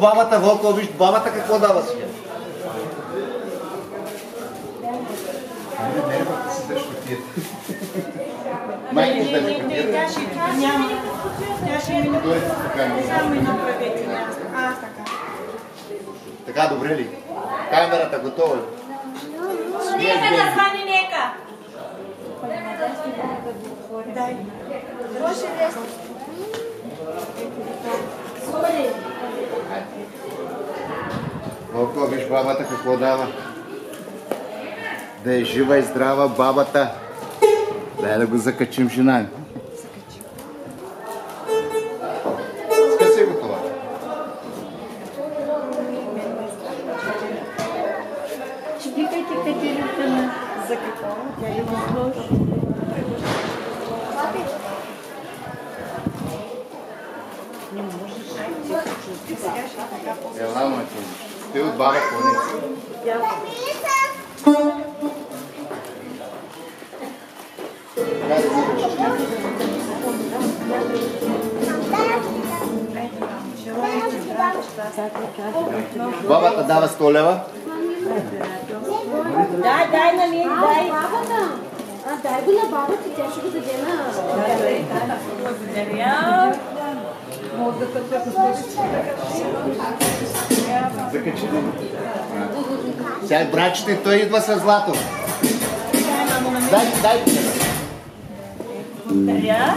Първо бабата, Вълко, виж бабата какво дава си. Майка ще даде кутията. Тя ще няма. Тя ще ми Той е така. Аз така. Така, добре ли? Камерата готова ли? Нека да звъни, нека. Дай. Вълко, виж бабата какво дава. Да е жива и здрава бабата. Дай да го закачим жена. ми. 100 лева. Дай, дай на ми, дай. Бабата! А, дай го на бабата, тя ще го даде на... Благодаря. Закачи ли? Сега брачите, той идва с злато. Дай, дай. Благодаря.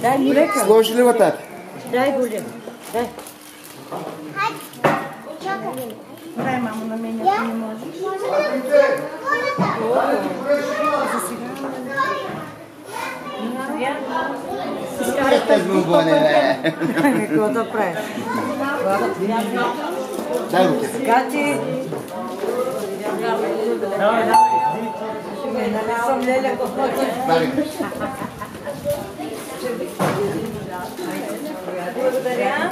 Дай му река. Сложи ли го, тати? Дай го ли. Дай. Дай, мамо, на мен, ако не може. Ето глубоне, бе. Какво да правиш? Дай. Благодаря.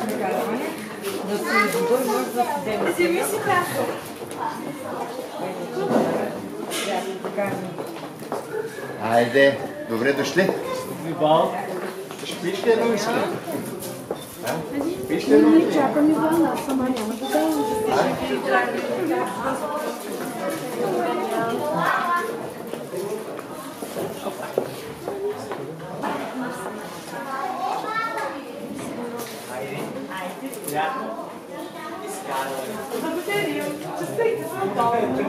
Айде, добре дошли. Пиш ли едно виски? Пиш ли едно виски? Чакам Ивана, сама няма да дам. Гледай, брат. Искам да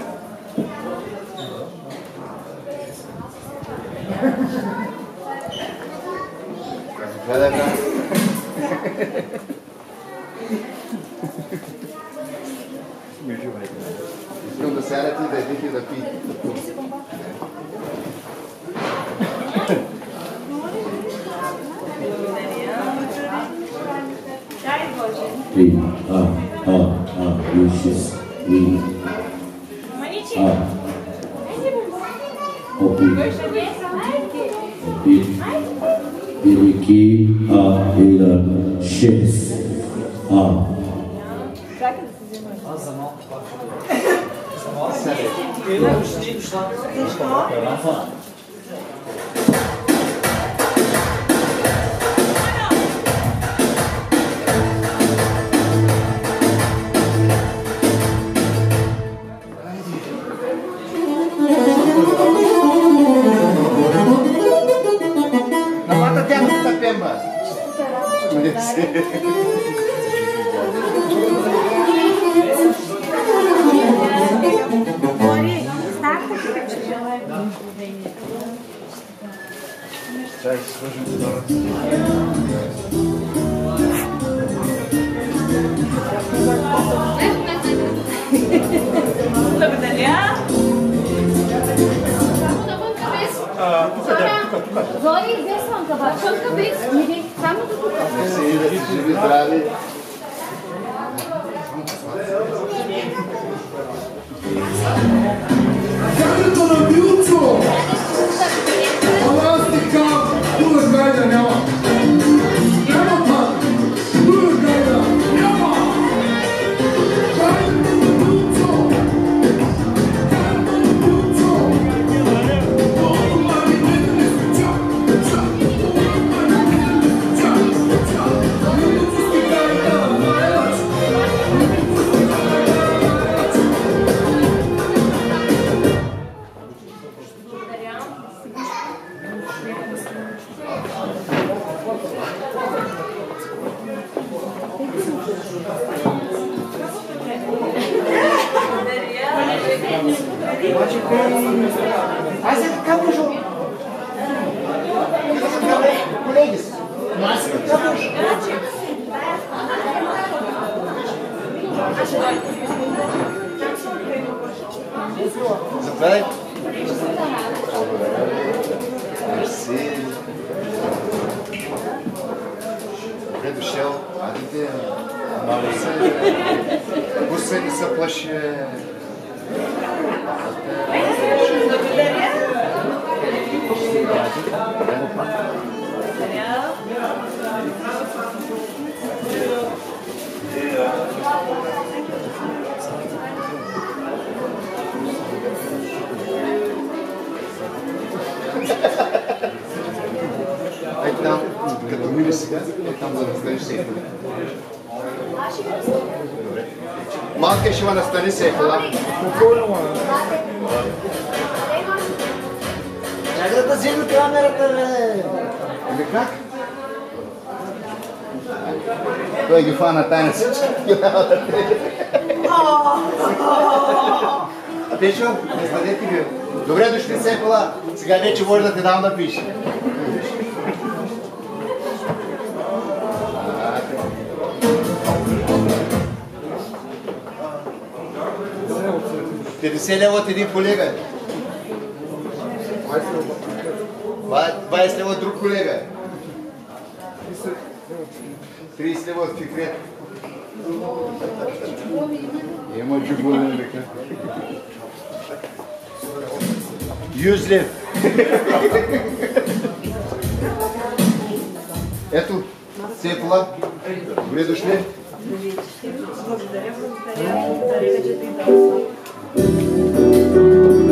сядате и да едите и да пиете. Три, а, а, а, вишес, ви, а, опи, опи, велики, а, ила, шест, а, Намата cinema. Cześć, służymy Чай, ще сложим това. Зори, две слънка. Слънка без, само до тук. Да живи, здрави. Ядето на ти казвам, друга гайда няма. Няма Заповядайте. Мерси. Добре дошъл. Адите. Мали се. Буса не се там да настанеш сейфа. Малка ще ме настани сейфа, е да? Спокойно, Чакай да взема камерата, бе! Или как? Той ги фана тайна всички. Пешо, не сладете ги. Добре дошли, Сепела. Сега вече може да те дам да пише. Пересели вот иди колега. Байс лево друг колега. Трис лево фикрет. Ема чубулен бека. Yüz lira. Эту цепла. Вы дошли? Благодаря, благодаря. Thank you.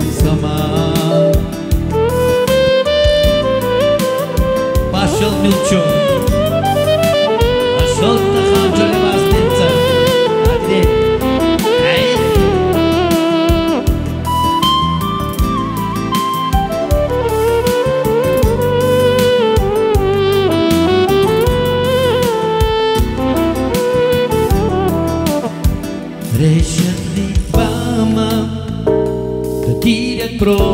zaman Başıl Milçuk Başıl Tıkancı pro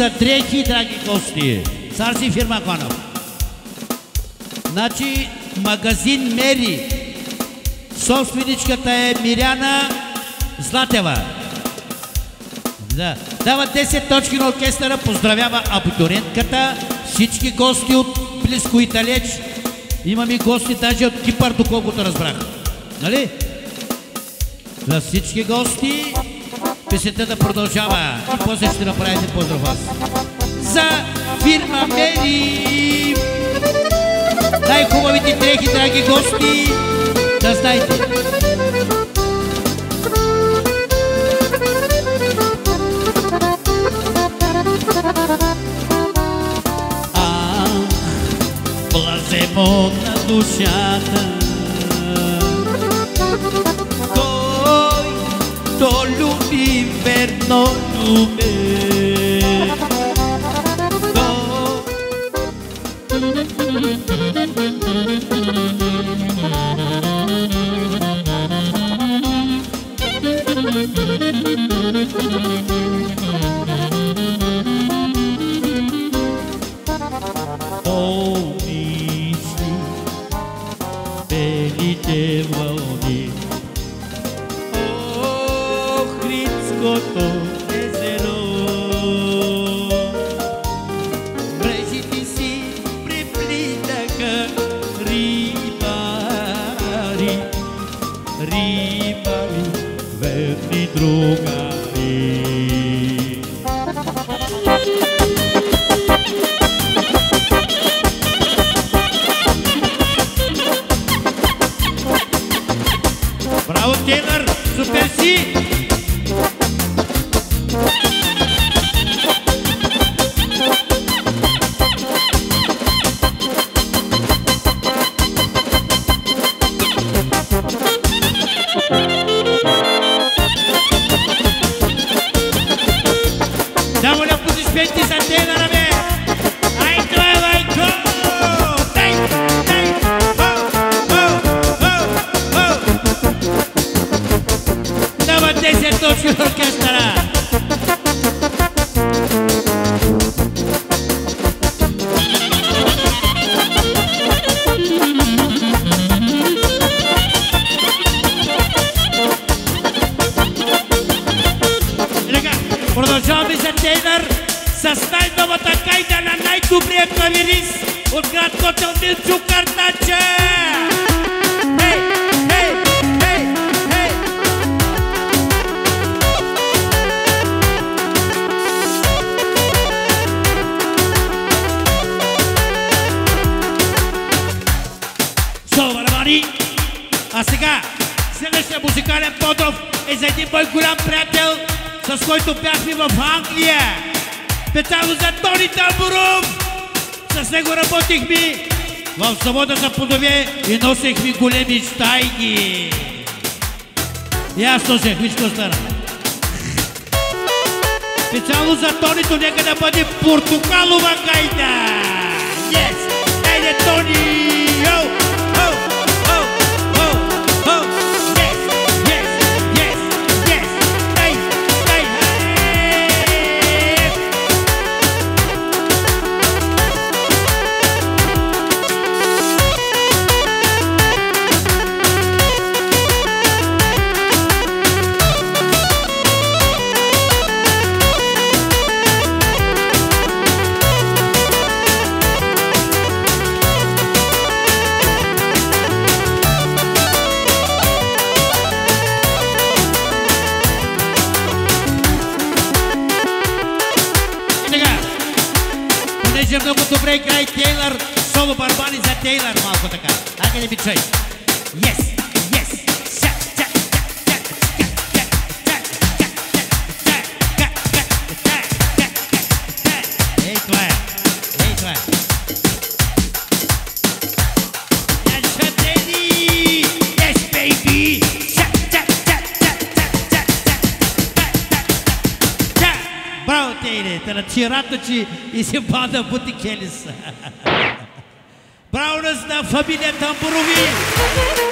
за дрехи, драги гости. Сарси фирма Конов. Значи, магазин Мери. Собственичката е Миряна Златева. Да. Дава 10 точки на оркестъра, поздравява абитуриентката, всички гости от близко и далеч. Имаме гости даже от Кипър, доколкото разбрах. Нали? За всички гости песента да продължава. И после ще направите поздрав вас. За фирма Мери! Най-хубавите дрехи, драги гости, да знаете. Ах, блаземо на душата. dono do meu А сега, следващия музикален подров е за един мой голям приятел, с който бяхме в Англия. Специално за Тони Тамбуров. С него работихме в завода за плодове и носехме големи стайги. И аз носех, виж стана. Специално за Тонито нека да бъде портокалова гайда. Yes! Хайде, Тони! Йоу! Край, край, Тейлър, соло барбани за Тейлър, малко така. Хайде, бичай. Shirakuchi e Simpada Butiqueles. Braunas da família Tamburuvi.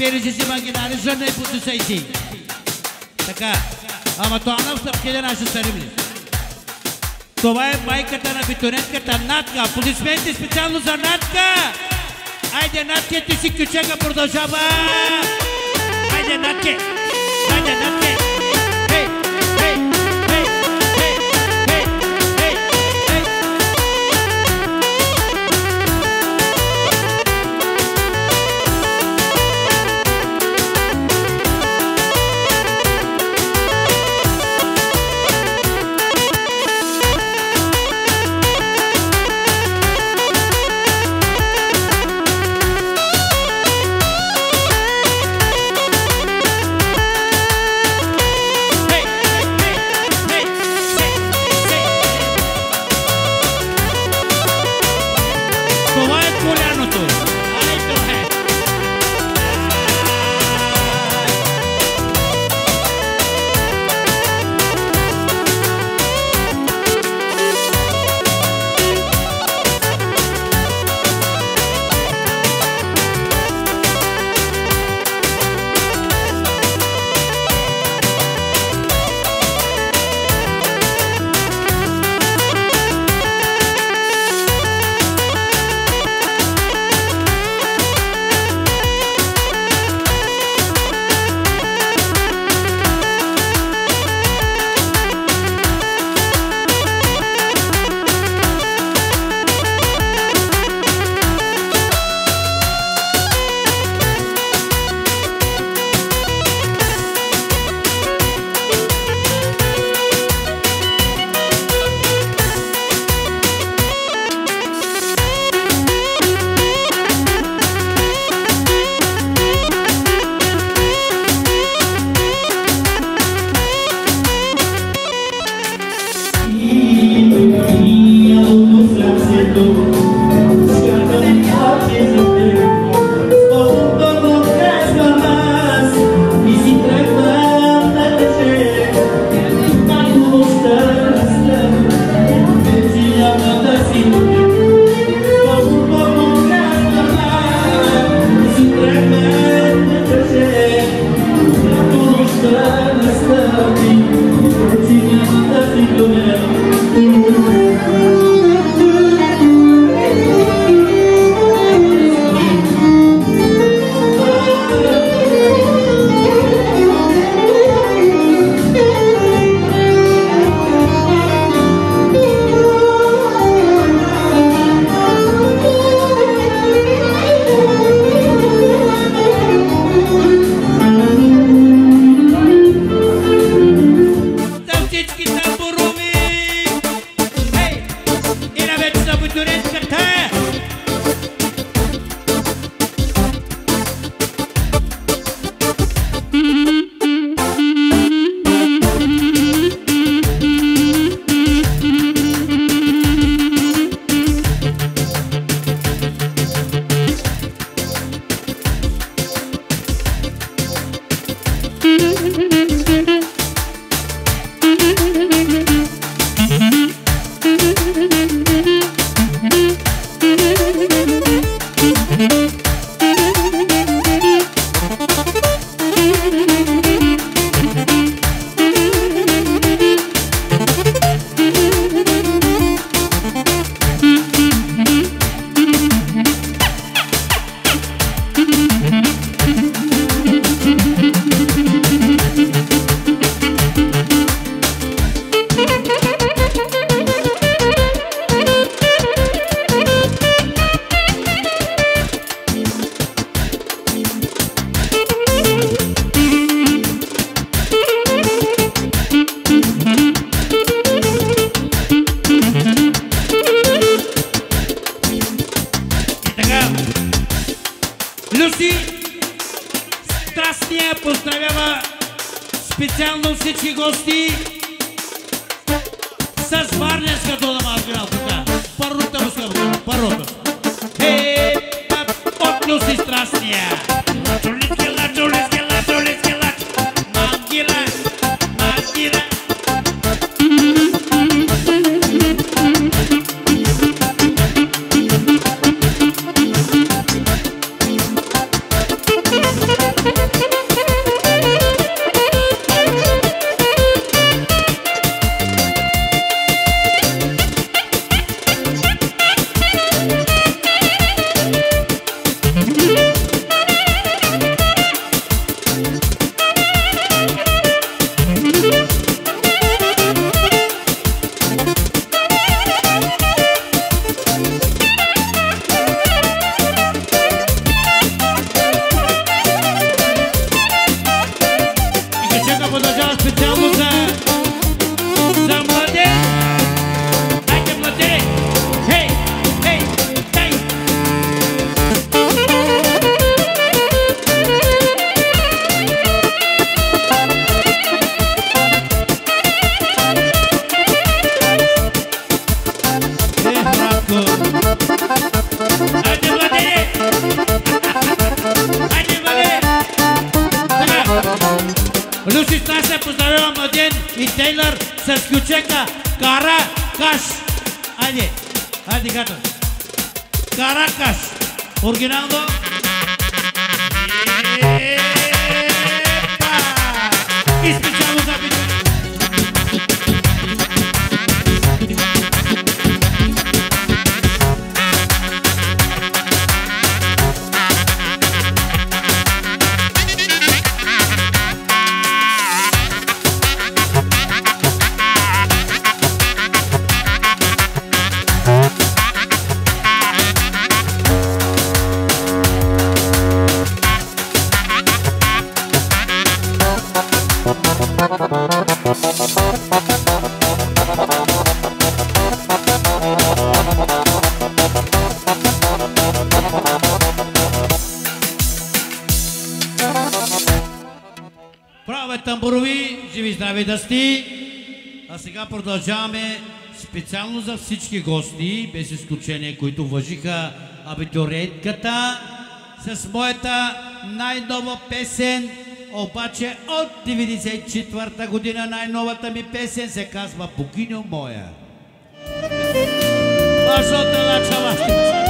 пережити магинари жена и потусайте. Така. Ама то Анов Сапкилен аз ще саримли. Това е майката на битонетката Натка. Аплодисменти специално за Натка. Айде, Натке, ти си ключека, продължава. Айде, Натке. Айде, Натке. Живи здрави да сти! А сега продължаваме специално за всички гости, без изключение, които въжиха абитуриентката, с моята най-нова песен, обаче от 94-та година най-новата ми песен се казва Богиньо моя. Вашата начала! Аз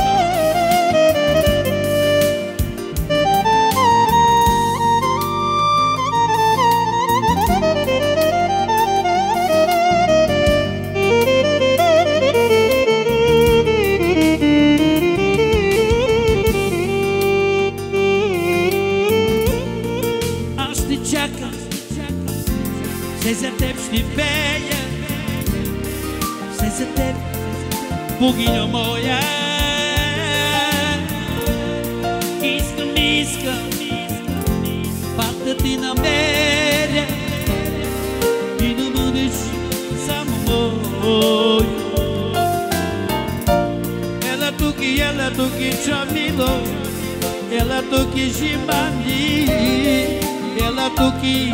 богиня моя. Искам, искам, пак да ти намеря и да бъдеш само мой. Ела тук, ела тук, чамило, ela toque Gimani, ela toque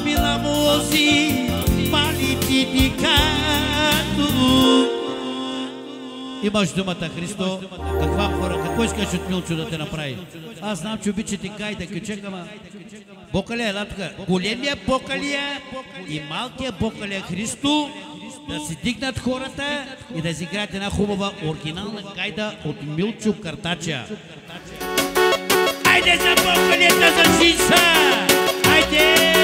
Tabila Mozi, Tidicato. Имаш думата, Христо. Каква хора, какво искаш от Милчо да те направи? Аз знам, че обичате кайта, кючек, ама... Бокалия, ела тук. Големия бокалия и малкия бокалия Христо да си дигнат хората и да изиграят една хубава оригинална гайда от Милчо Картача. Айде за бокалията за жица! Айде!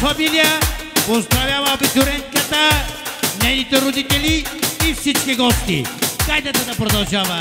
фамилия. Поздравям абитурентката, нейните родители и всички гости. Кайдата да продължава!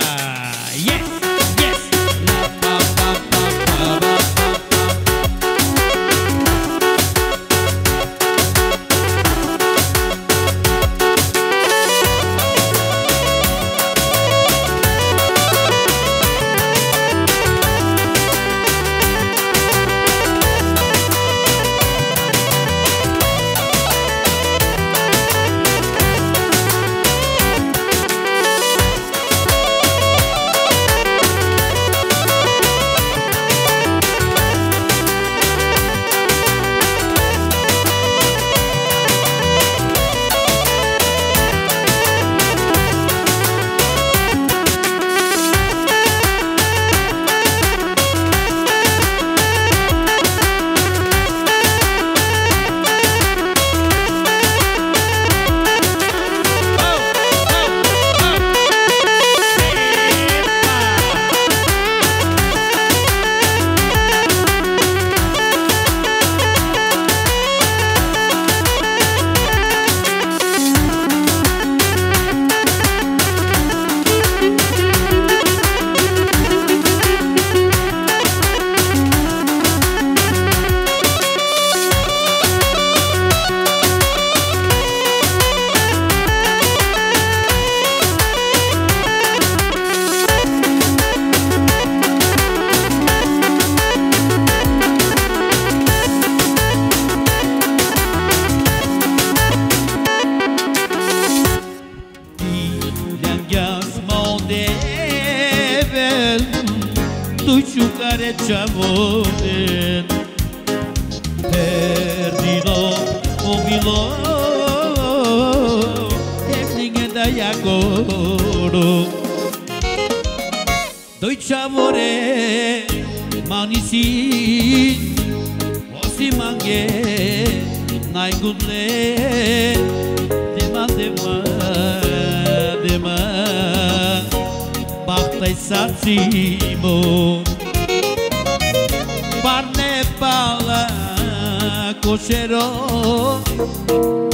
cochero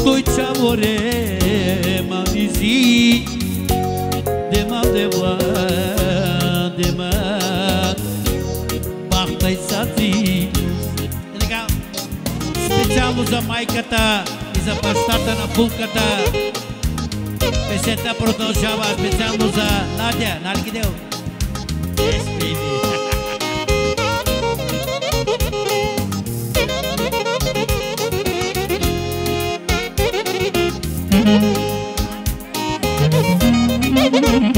Coitxa bore de bizi de dewa dema e izati é Legal. Speciamos a maikata desapastada tá, na punkata Peseta protoxaba Speciamos a Nadia, Nadia que deu Yes, Thank you.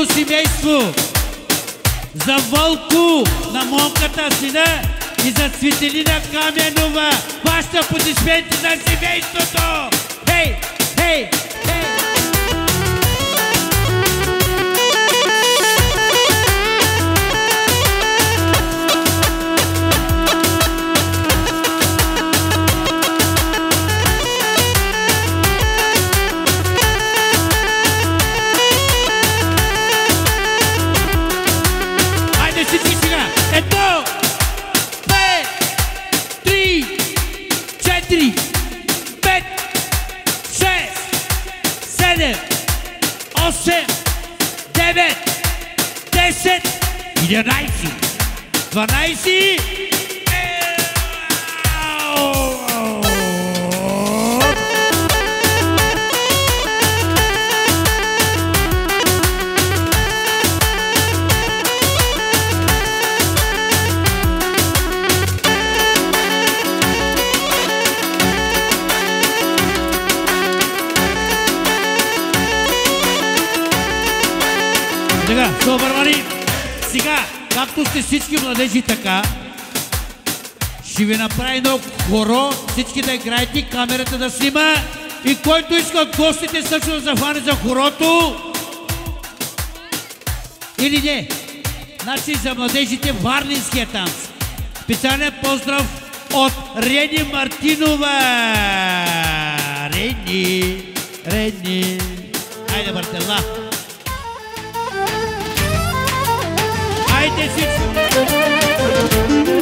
леко семейство. За Вълко на монката сина и за Светелина Каменова. Вашите подишменти на семейството. Хей, хей! Hier reißen. Verreiß sie. Както сте всички младежи така, ще ви направи едно хоро, всички да играете, камерата да снима и който иска гостите също да захване за хорото. Или не? Значи за младежите Варнинския танц. Специален поздрав от Рени Мартинова. Рени, Рени. Айде, Мартела. Айде всички.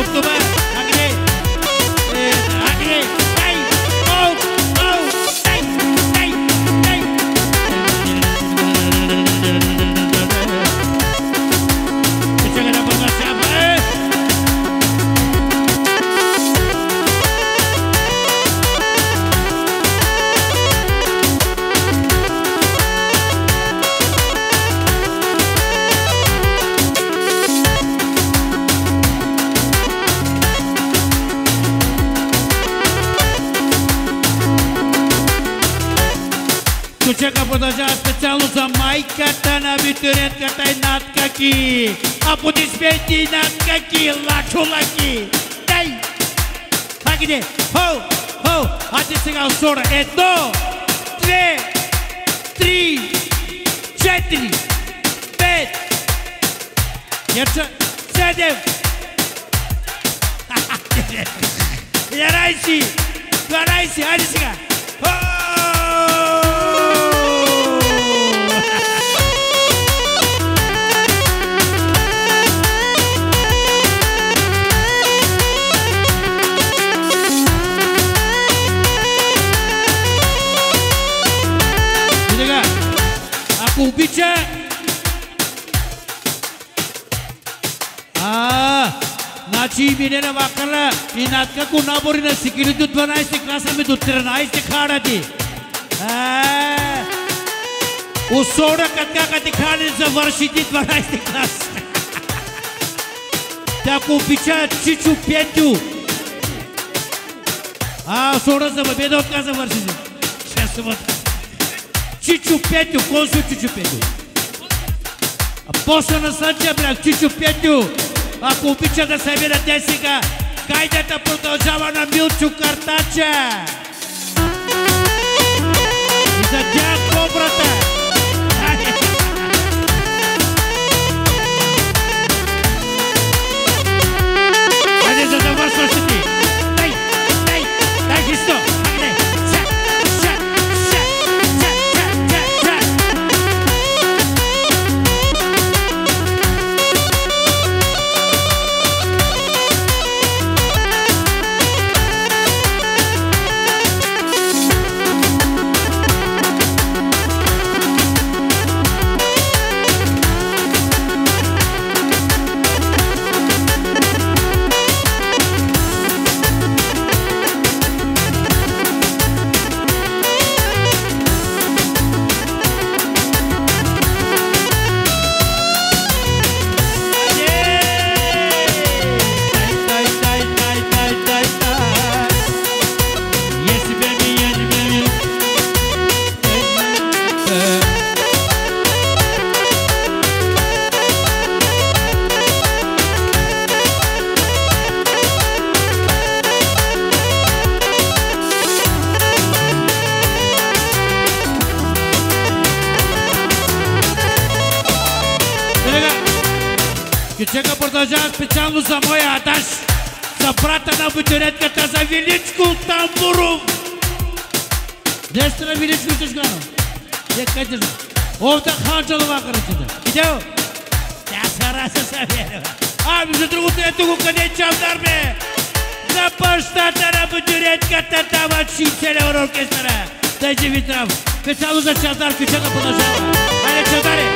Mustafa Кючека продължава специално за майката на абитуриентката и надкаки. Аплодисменти и надкаки, лачо-лаки. Дай! Хайде! Хо! Хо! Хайде сега усора. Едно, две, три, четири, пет, Ярча, седем, единайси, дванайси, хайде сега. Обича, а, значи Милена Вакала и надкако набори на сикили до 12 класа ми до 13 харати. А, Усора как ти хани завършите 12 клас. Та ако обича Чичо Петю. А, усора за бебе да отказа вършите. Ще се Чичо Петю, консул Чичо Петю. А после на Слънчев бряг, Чичо Петю, ако обича да се видите сега, гайдата продължава на Милчо Картача. И за тях кобрата. Хайде за ти. Дай. Кичека продължава специално за моя Адаш, за брата на абитуриентката, за Величко Тамбуров. Де сте на Величко Тежгано? Де къде же? Овда Ханчалова карачета. Идео? Тя се раса са вярва. А, между другото, ето го къде е чавдар, бе. За бащата на абитуриентката дава 60 евро оркестъра. Дай живи здраво. Специално за чавдар, кичека продължава. Айде, чавдаре,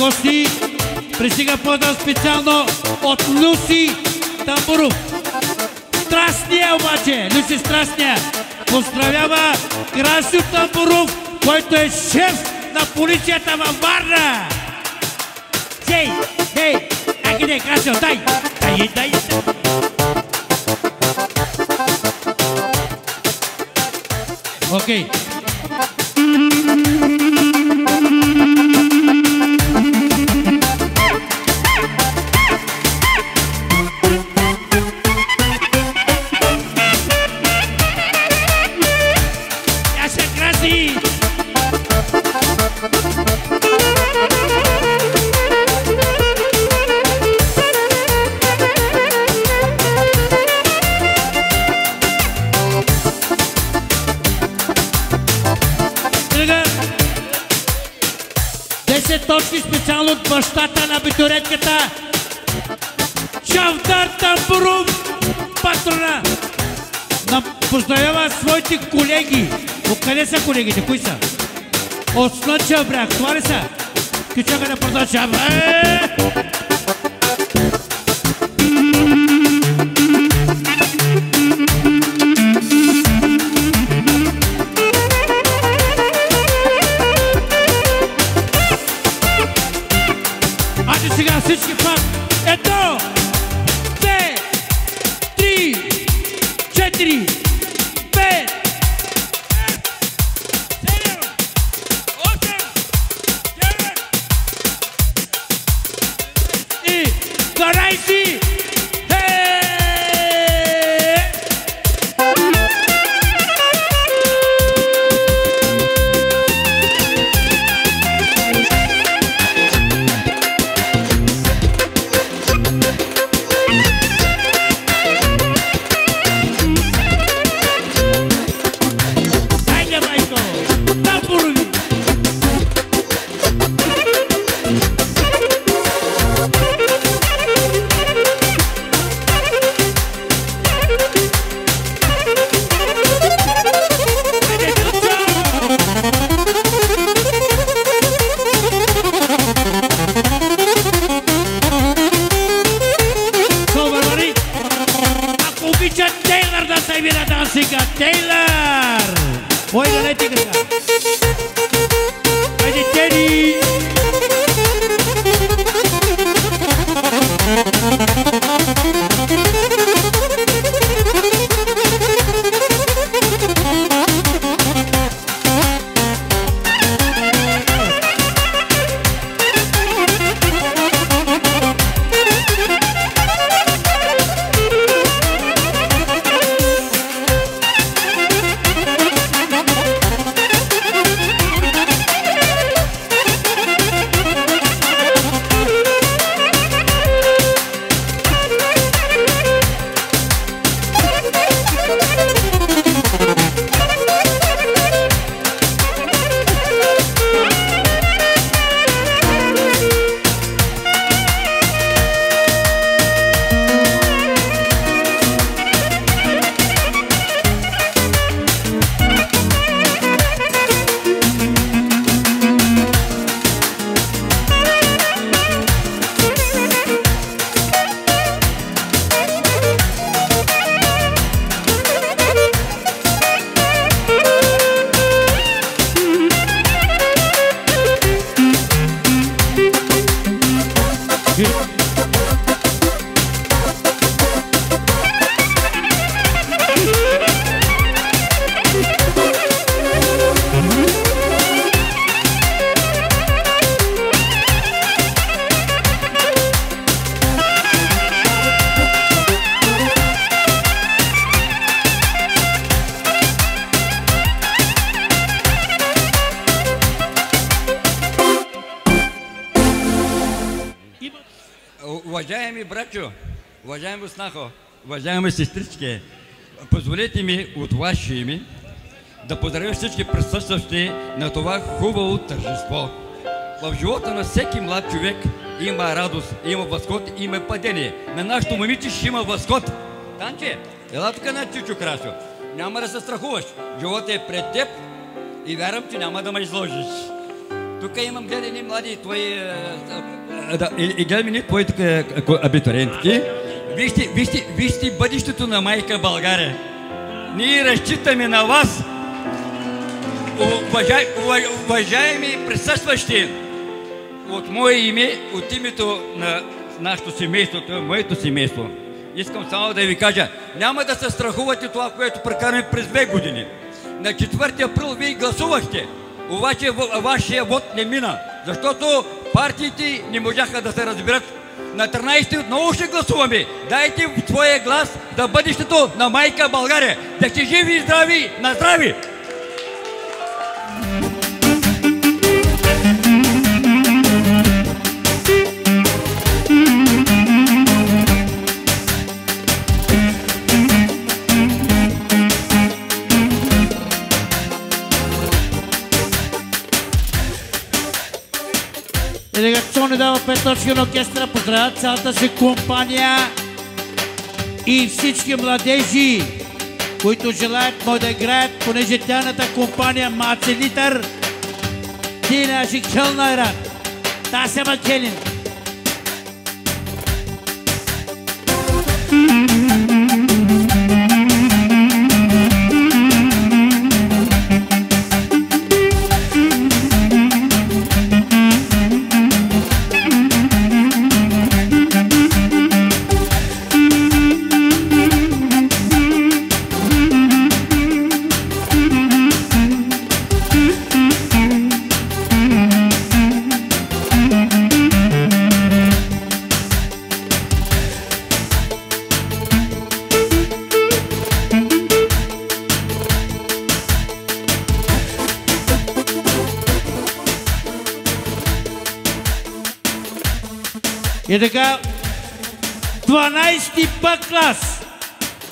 гости, пристига поздрав специално от Люси Тамбуров. Страстния обаче, Люси Страстния, поздравява Красю Тамбуров, който е шеф на полицията във Варна. Сей, хей, а къде, Красю, дай, дай, дай. Окей. Я Гости специално от бащата на абитуриентката Чавдар Тамбурум, патрона. На поздравява своите колеги. Откъде са колегите? Кои са? От Слънчев бряг. Това ли са? Ки чакай да продължава. Сестрички, позволете ми от ваше име да поздравя всички присъстващи на това хубаво тържество. В живота на всеки млад човек има радост, има възход, има падение. На нашото момиче ще има възход. Танче, ела тук на Чичо Красо. Няма да се страхуваш. Животът е пред теб и вярвам, че няма да ме изложиш. Тук имам гледани млади твои... е, е, Да, и, и гледам и твои тук е, ко- абитуриентки. Вижте, вижте, вижте бъдещето на майка България. Ние разчитаме на вас, уважай, уважаеми присъстващи, от мое име, от името на нашето семейство, това е моето семейство. Искам само да ви кажа, няма да се страхувате това, което прекараме през две години. На 4 април вие гласувахте, обаче вашия вод не мина, защото партиите не можаха да се разберат. На 13 отново ще гласуваме. Дайте своя глас за бъдещето на майка България. Да сте живи и здрави, на здрави! Дава пет точки на оркестъра, поздравя цялата си компания и всички младежи, които желаят му да играят, понеже тяхната компания Маце Литър, ти наши келнайра, та се макелин. 12-ти Б клас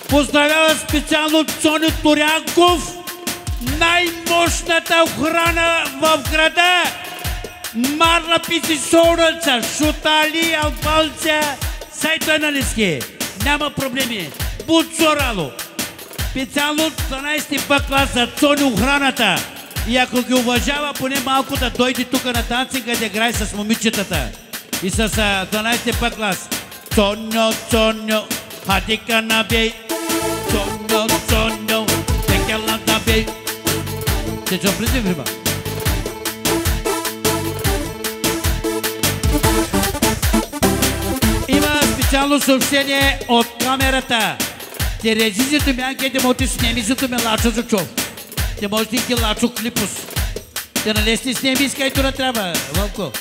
поздравява специално Цони Торянков, най-мощната охрана в града. Марна писи Соуранца, Шутали, Албанца, сайто е на лиски. Няма проблеми. Буцорало. Специално 12-ти Б клас за Цони охраната. И ако ги уважава, поне малко да дойде тук на танцинга да играе с момичетата. И с а, 12-ти път клас. Цоньо, цоньо, хатика на бей. Цоньо, цоньо, текела на бей. Те чо влизай в риба? Има специално съобщение от камерата. Те режизито ми анкете моти снемизито ме лачо за чов. Те може да ги лачо клипус. Те налесни снеми скайто не трябва, Вълко.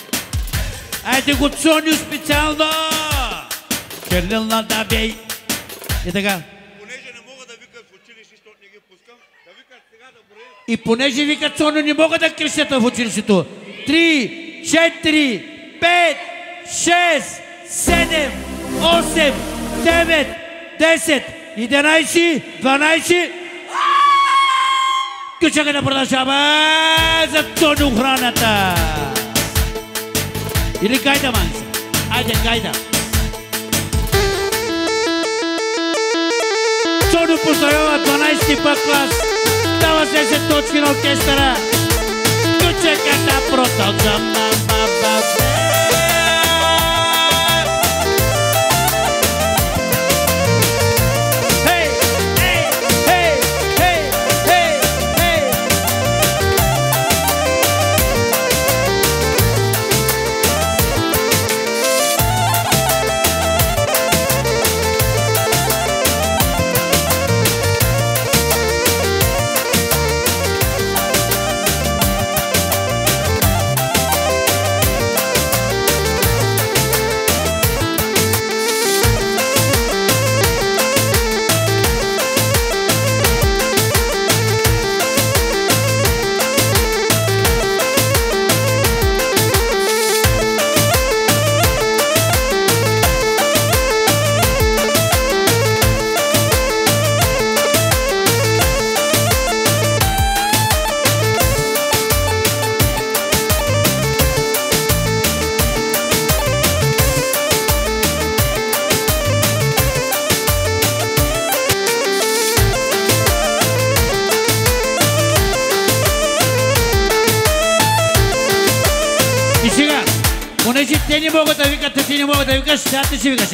Айде го Цоню специално! Керлил на Дабей. И така. Понеже не мога да викат в училище, защото не ги пускам, да викат сега да броя. И понеже вика Цоню не могат да крещят в училището. Три, четири, пет, шест, седем, осем, девет, десет, единайсет, дванайсет. Чакай да продължава за Цоню охраната. Или гайда, манса. Айде, гайда. Цоню поздравява 12-ти път клас. Дава 10 точки на оркестъра. Ключеката продължа мама бабе. Понеже те не могат да викат, а ти не могат да викаш, сега ти ще викаш.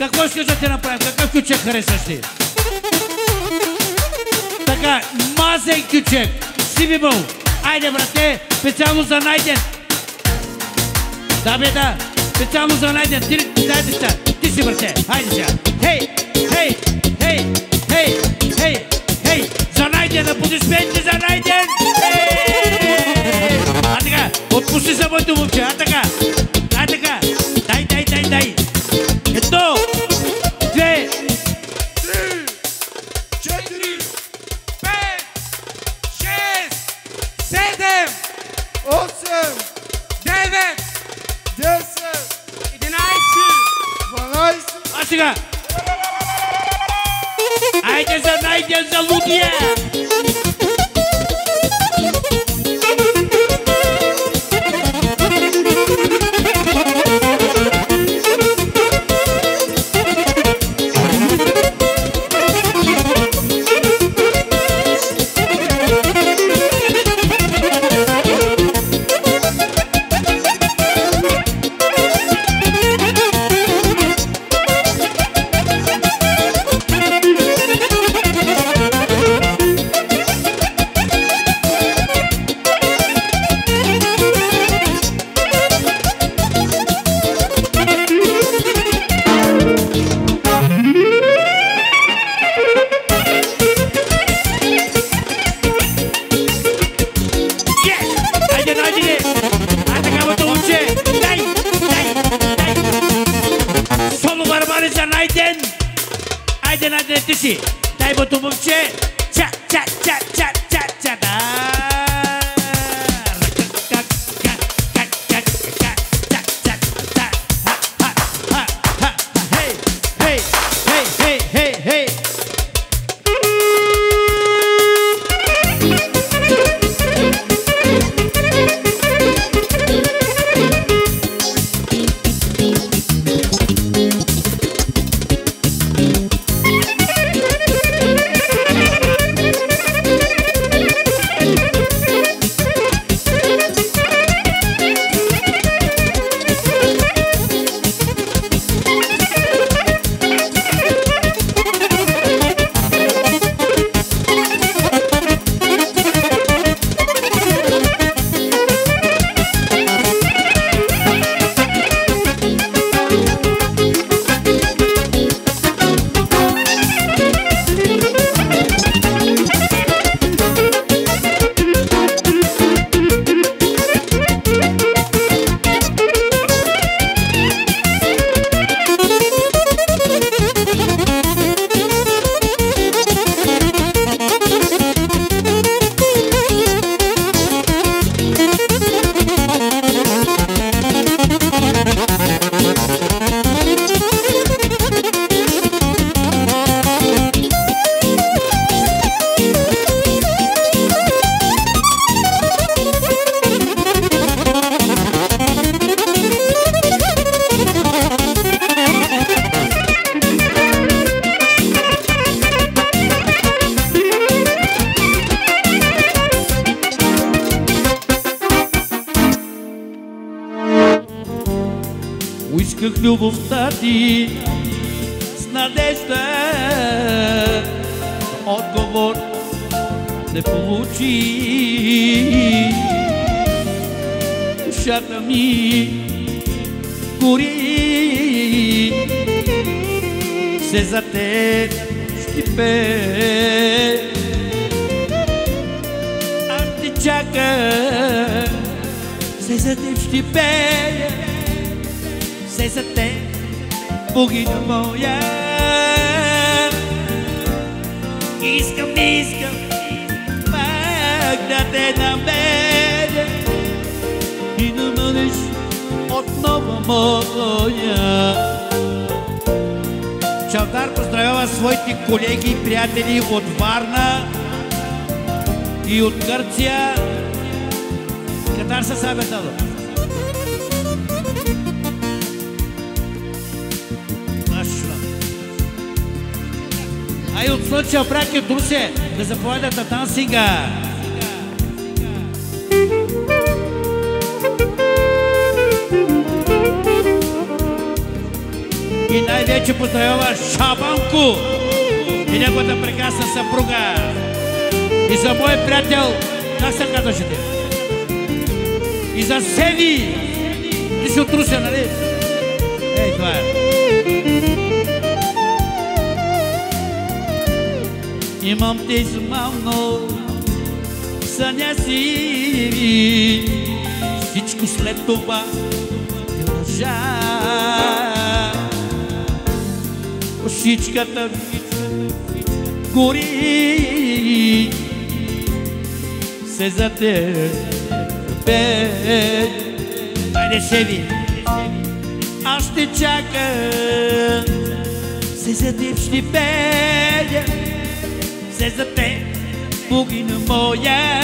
Какво искаш да ти направим? Какъв кючек харесваш ти? Така, мазен кючек, сиви бъл. Айде, брате, специално за Найден. Да, бе, да. Специално за Найден. Ти, дайте сега. Ти си, брате. Хайде сега. Хей, хей, хей, хей, хей, хей. За Найден, аплодисменти за Найден. Хей! А така, отпусти за моето момче. А така, а така. Дай, дай, дай, дай. Кошичката гори. Се за тебе Айде Севи. Аз ще чакам се за теб ще пея. Се за теб, богиня моя.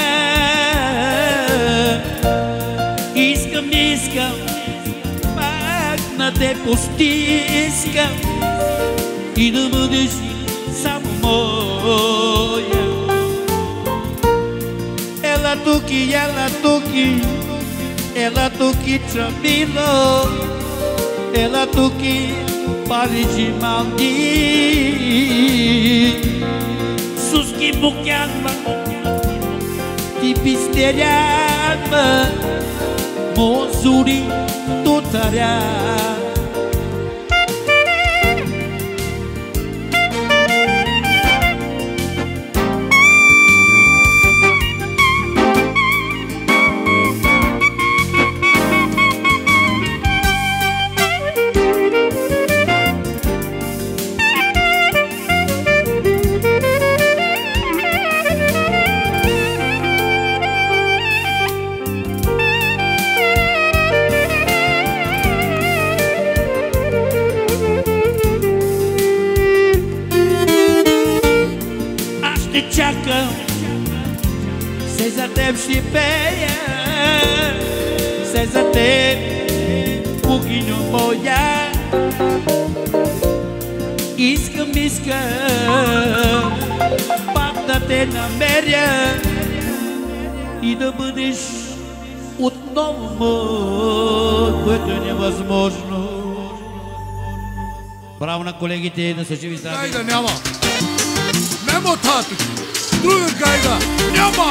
Искам, искам, пак на те постискам и да бъдеш само моя. Ела туки, ела туки, ела туки, чамило, ела туки, парижи малди. Suski bukyanma Tipisterianma Mozuri tutaria теб ще пея Се за теб Богиньо моя Искам, искам Пак да те намеря И да бъдеш отново Което е невъзможно Браво на колегите, да са живи здрави. Гайда няма. Нема татък. Друга гайда няма.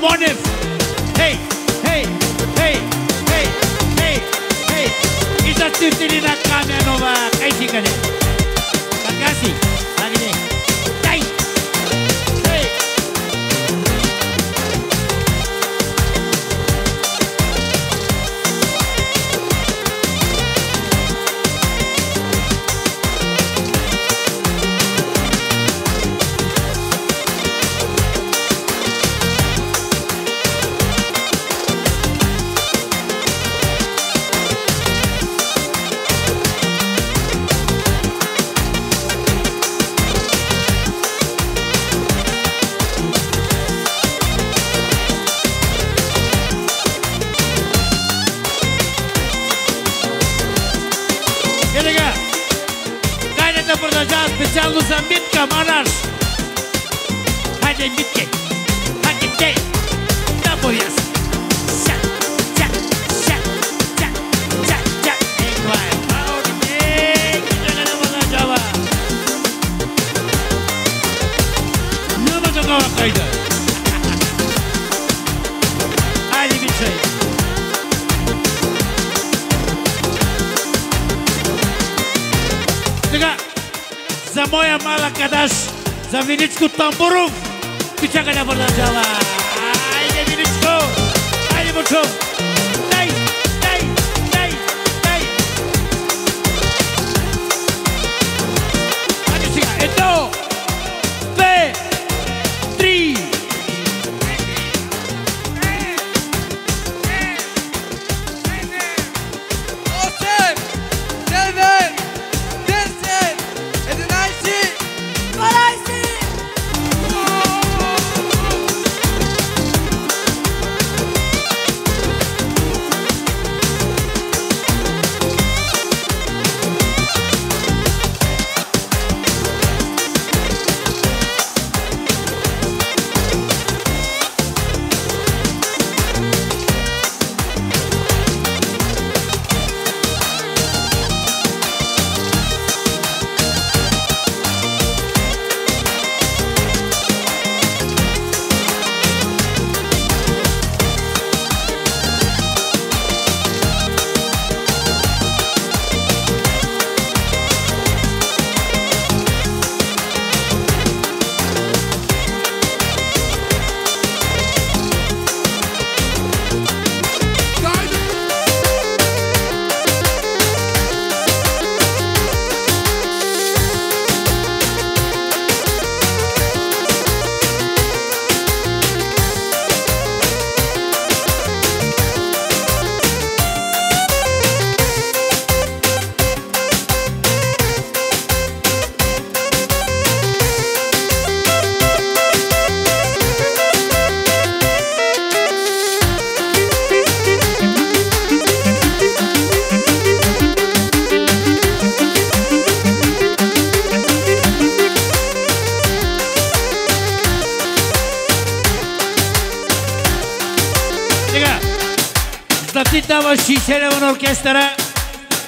на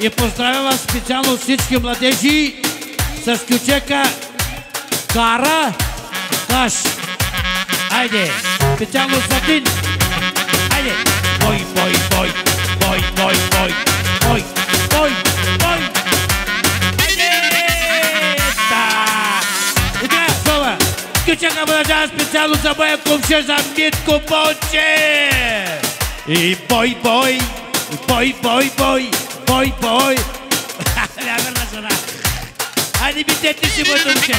и поздравява специално всички младежи с ключека Кара Каш. Айде, специално за Дин. Айде, бой, бой, бой, бой, бой, бой, бой, бой, бой. Ключека продължава специално за моя кумша за Митко Бонче. И бой, бой, бой, бой, бой, boy boy. La verga sola. Hadi bir tetlisi bozulmuş.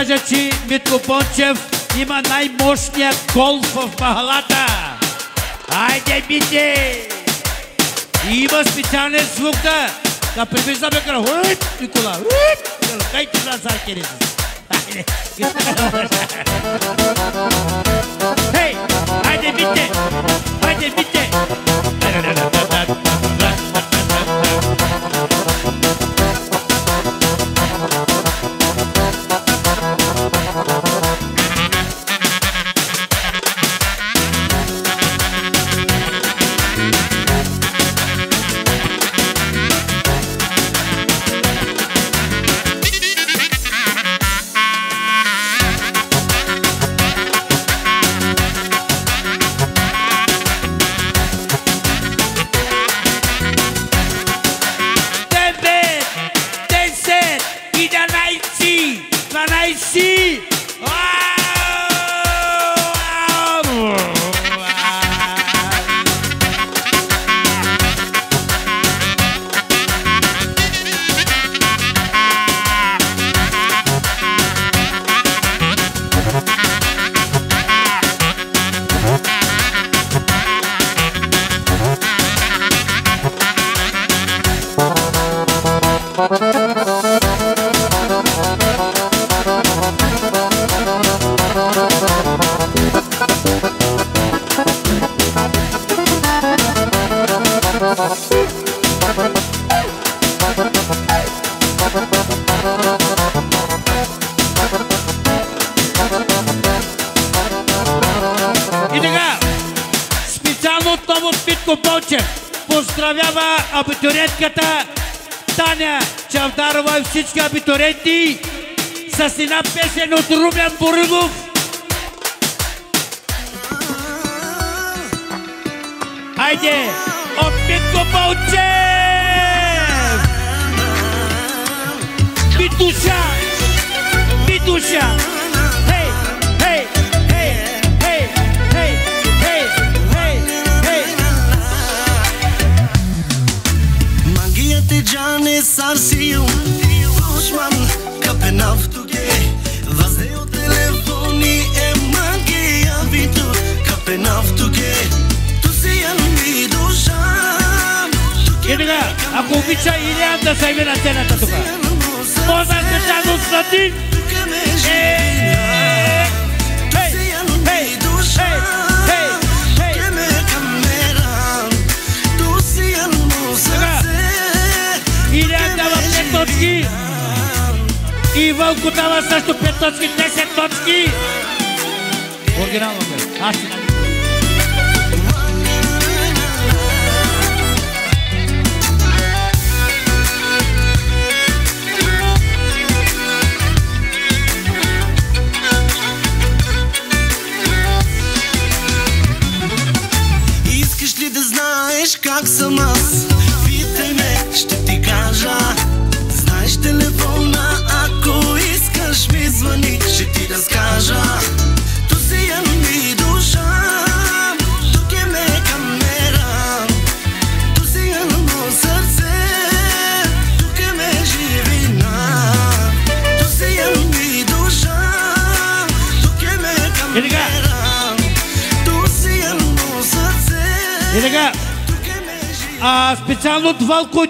Кажа, че Митко Пончев има най-мощния гол в махалата. Айде, Мите! И има специален звук да, да привиждаме към Уит, Никола. Уит! Кай ти на заркери си. Айде. Хей! Айде, Мите! Sassinap pese nou troublan pou remouf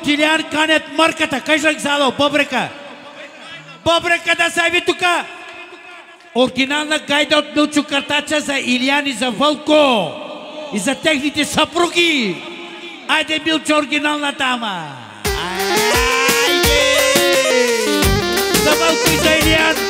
Илиан канят мърката. Кажлък зало, Бобрека. Бобрека да се яви тука. Оригинална гайда от Милчо Картача за Илиан и за Вълко. И за техните съпруги. Айде, Милчо, оригинална дама. Айде! За Вълко и за Илиан.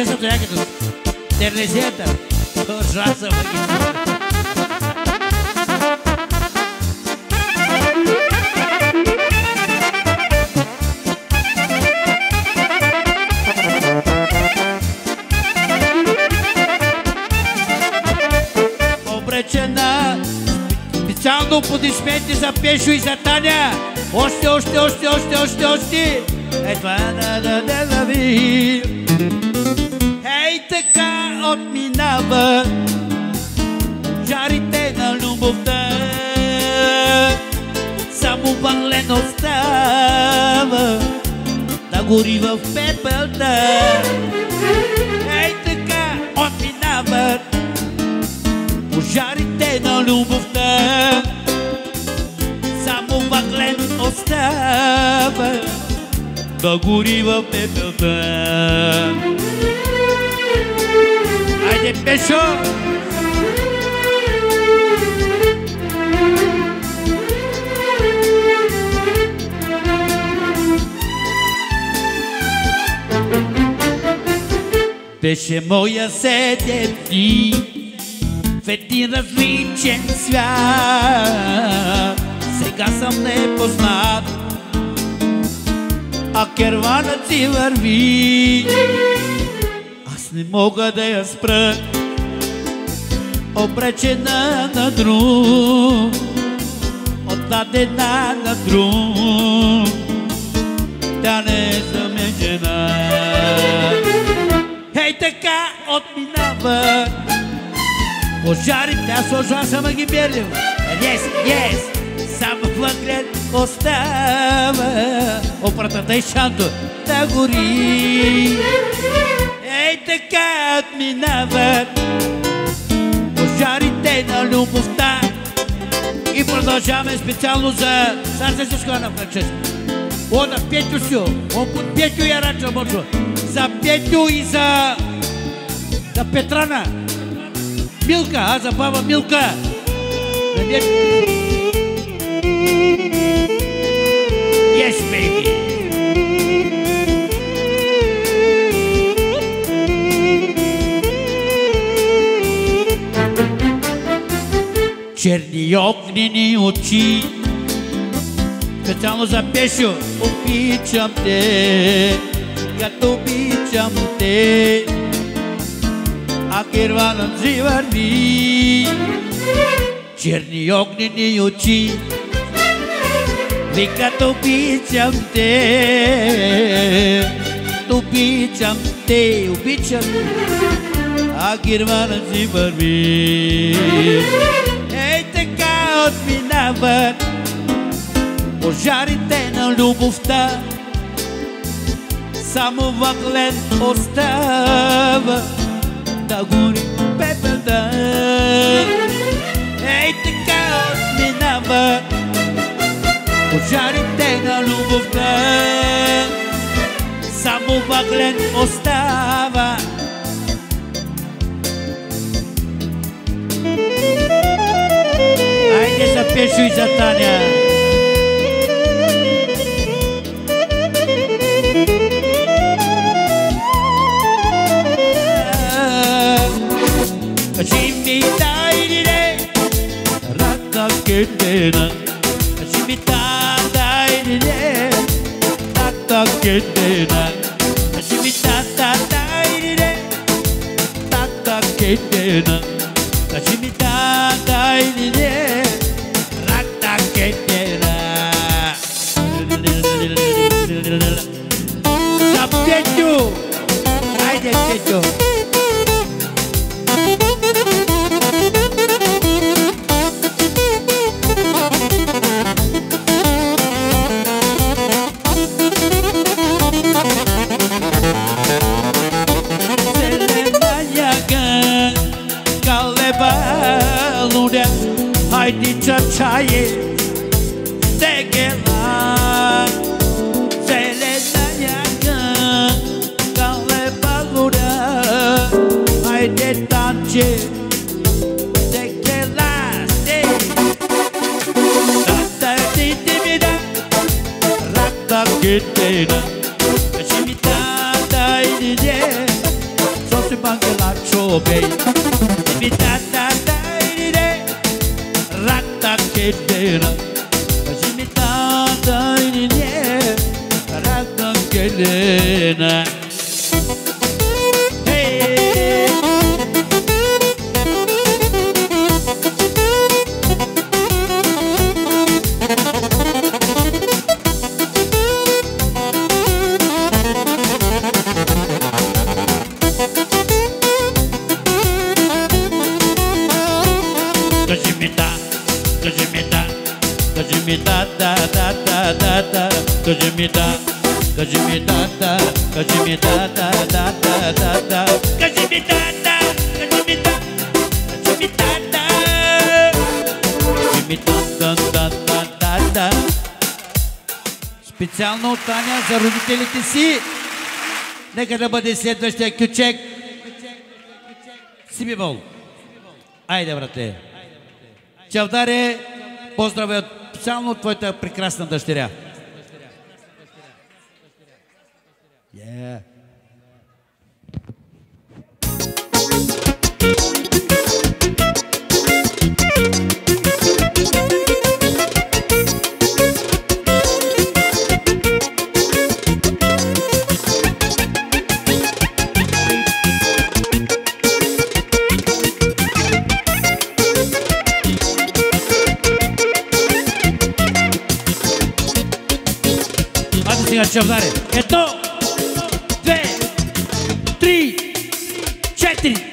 Отчесват някъде. Тернезията. Ужаса, мъги. Обречена специално аплодисменти за Пешо и за Таня. Още, още, още, още, още, още. Е, това да, да, да, да ви. Отминава жарите на любовта. Само въглен остава да гори в пепелта. Ей, така отминават пожарите на любовта. Само въглен остава да гори в пепелта. Айде, Пешо! Беше моя седем дни в един различен свят. Сега съм непознат, а керванът си върви. Не мога да я спра, обречена на друг, отдадена на друг. Тя не е за мен жена. Хей така отминава Пожарите, аз сложа съм ги берлил Yes, yes Само въглед остава Опратата и шанто да гори така отминават Пожарите на любовта И продължаваме специално за Сарце Сускана Франческо Ода Петю Сю, он под Петю я рача мочо. За Петю и за... За Петрана. Милка, а за баба Милка. Yes, baby. Черни огнени очи. Специално за Пешо Обичам те Като обичам те. А керванът си върви Черни огнени очи. Викат обичам те Обичам те, обичам. А керванът си върви отминават пожарите на любовта само въглен остава да гори пепелта. Ей така отминава пожарите на любовта само въглен остава Айде за Пешо и за Таня. Jimmy died in Raka Kendena Jimmy died in кажи ми да, да, да, да, да, да, кажи ми да, да, кажи ми да, кажи ми да, да, кажи ми да, да, да, да, да, да. Специално от Таня за родителите си. Нека да бъде следващия кючек. Сибибол. Айде, брате. Чавдаре, поздравя специално от твоята прекрасна дъщеря. Yeah. Айде сега, чавдаре. Четири,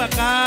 от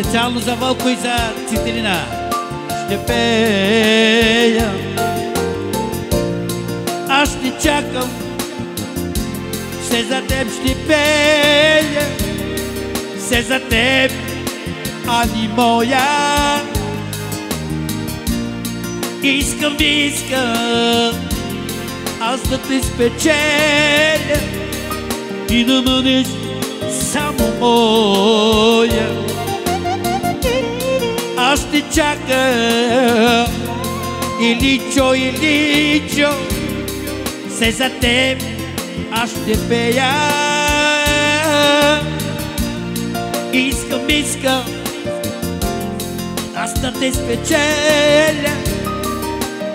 Специално за Вълко и за Цителина. Ще пея. Аз ще чакам. Все за теб ще пея. Все за теб, Ани моя. Искам, искам аз да те спечеля и да бъдеш само моя. Аз ще чакам Иличо, Иличо, се за теб аз ще пея. Искам, искам аз да те спечеля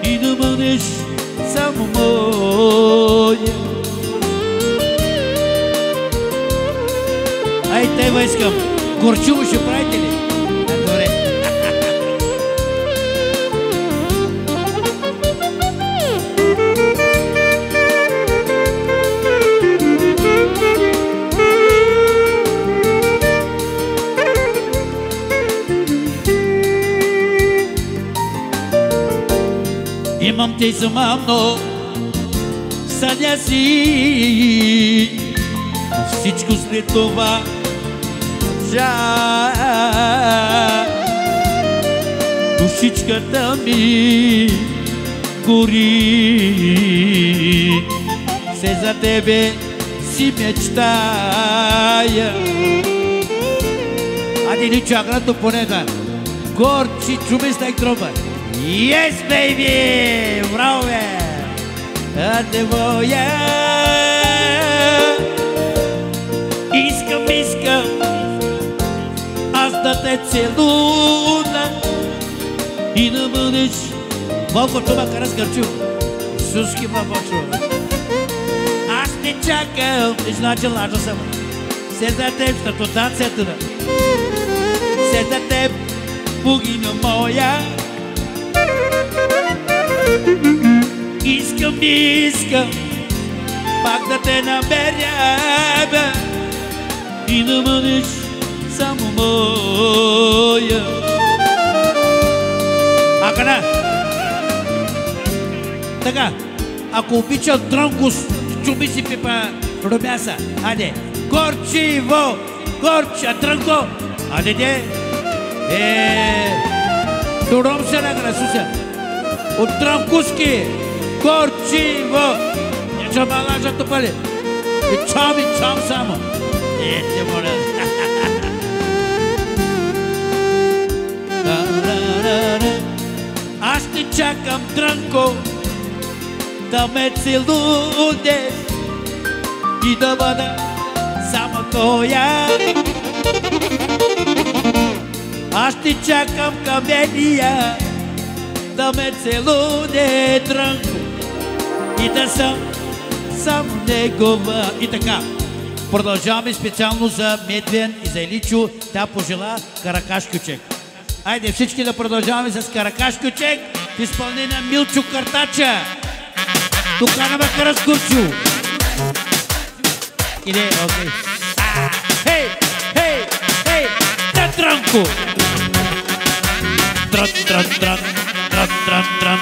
и да бъдеш само моя. Ай, те го искам. Горчиво правите ли? Имам те сама, но съня си всичко след това жа. Душичката ми гори, се за тебе си мечтая. Ади ни чакрато понега. Горчи чумиста и троба. Yes, baby! Браво, бе! А те воя! Искам, искам аз да те целуна и да бъдеш Малко това кара с гърчу. Суски бабочо. Аз те чакам, и значи лажа съм. Се за теб, като танцията. Се за теб, богиня моя. Искам, искам пак да те намеря бе, и да бъдеш само моя. А къде? Така, ако обича Дронкос, чуми си пипа румяса. Айде, горчиво, горча, Дронко. Айде, де. Е, Туром се награ, суся. От Дронкуски, горчиво. Не че малажа топали. И чам, и чам само. Е, те моля. Аз те чакам, Дранко, да ме целунеш и да бъда само твоя. Аз ще чакам камения да ме целуне Дранко и да съм само негова. И така, продължаваме специално за Медвен и за Иличо. Тя пожела Каракаш Кючек. Айде всички да продължаваме с Каракаш Кючек в изпълнение на Милчо Картача. Тук на Караскурчо. Иде, окей. Хей, хей, хей, да Дранко! Тран, тран, тран, тран, тран, тран.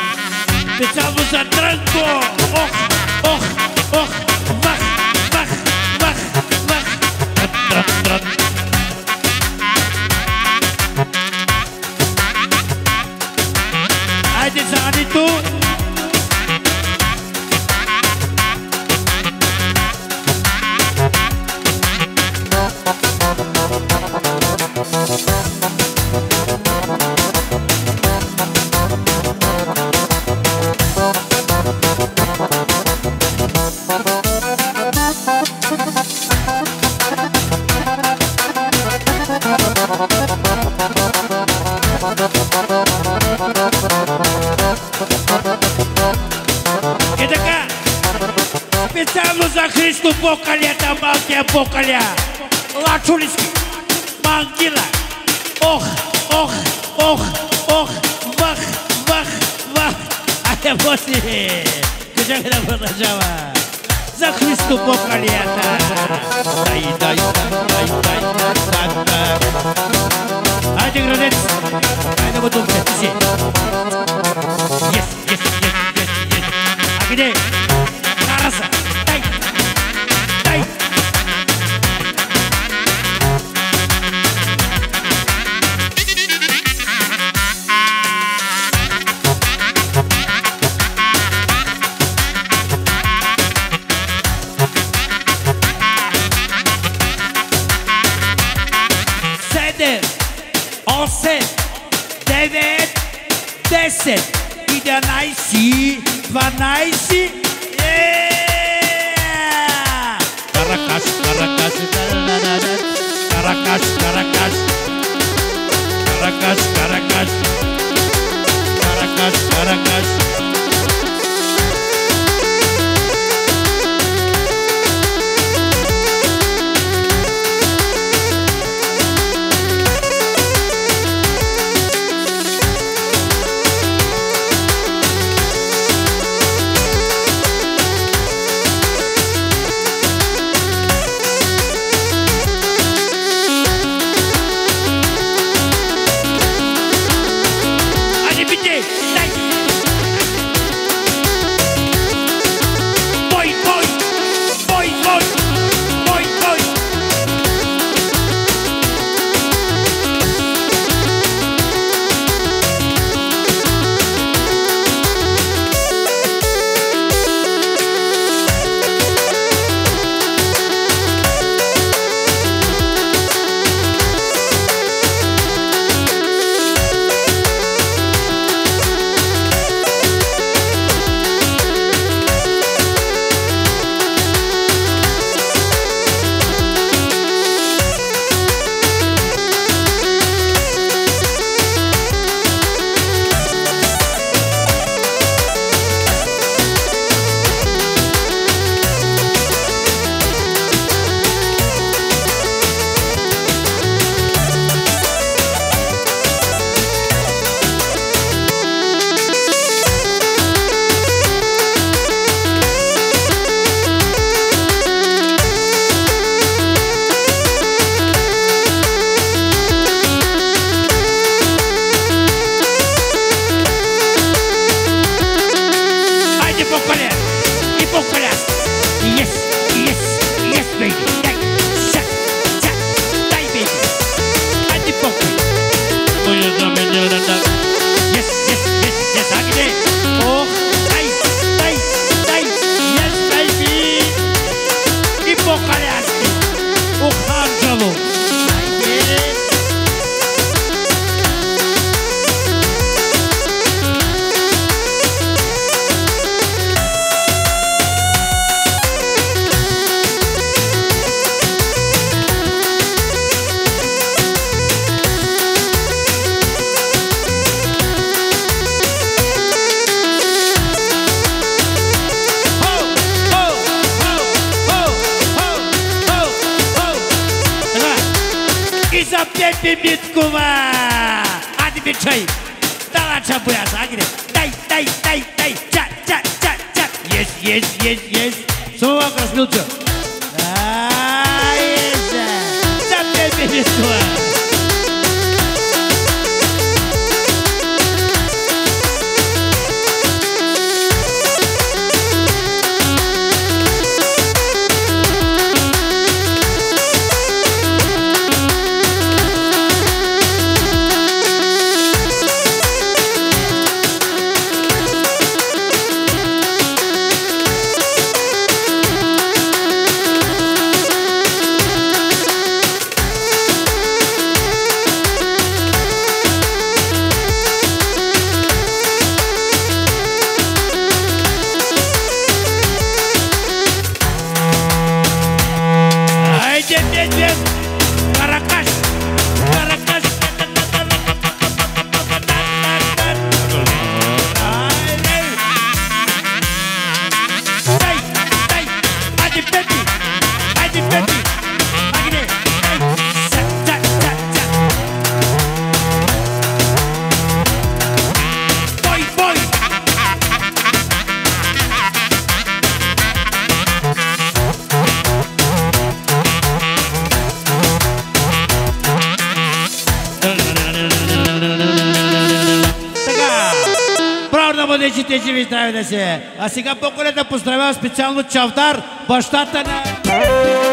Специално за Дранко! Малкия Бокаля, Лачулиски, Мангила, ох, ох, ох, ох, вах, вах, вах. Айде, боси, кажа ми да продължава. За Христо Бокалета. Дай, дай, дай, дай, дай, Пепи Миткова! Ади ми чай! Дала чапуяса, агиде! Дай, дай, дай, дай! Ча, ча, ча, ча! Yes, yes, yes, yes! Само малко размилча! Ай, за! За здрави да. А сега по-колета поздравява специално Чавдар, бащата на...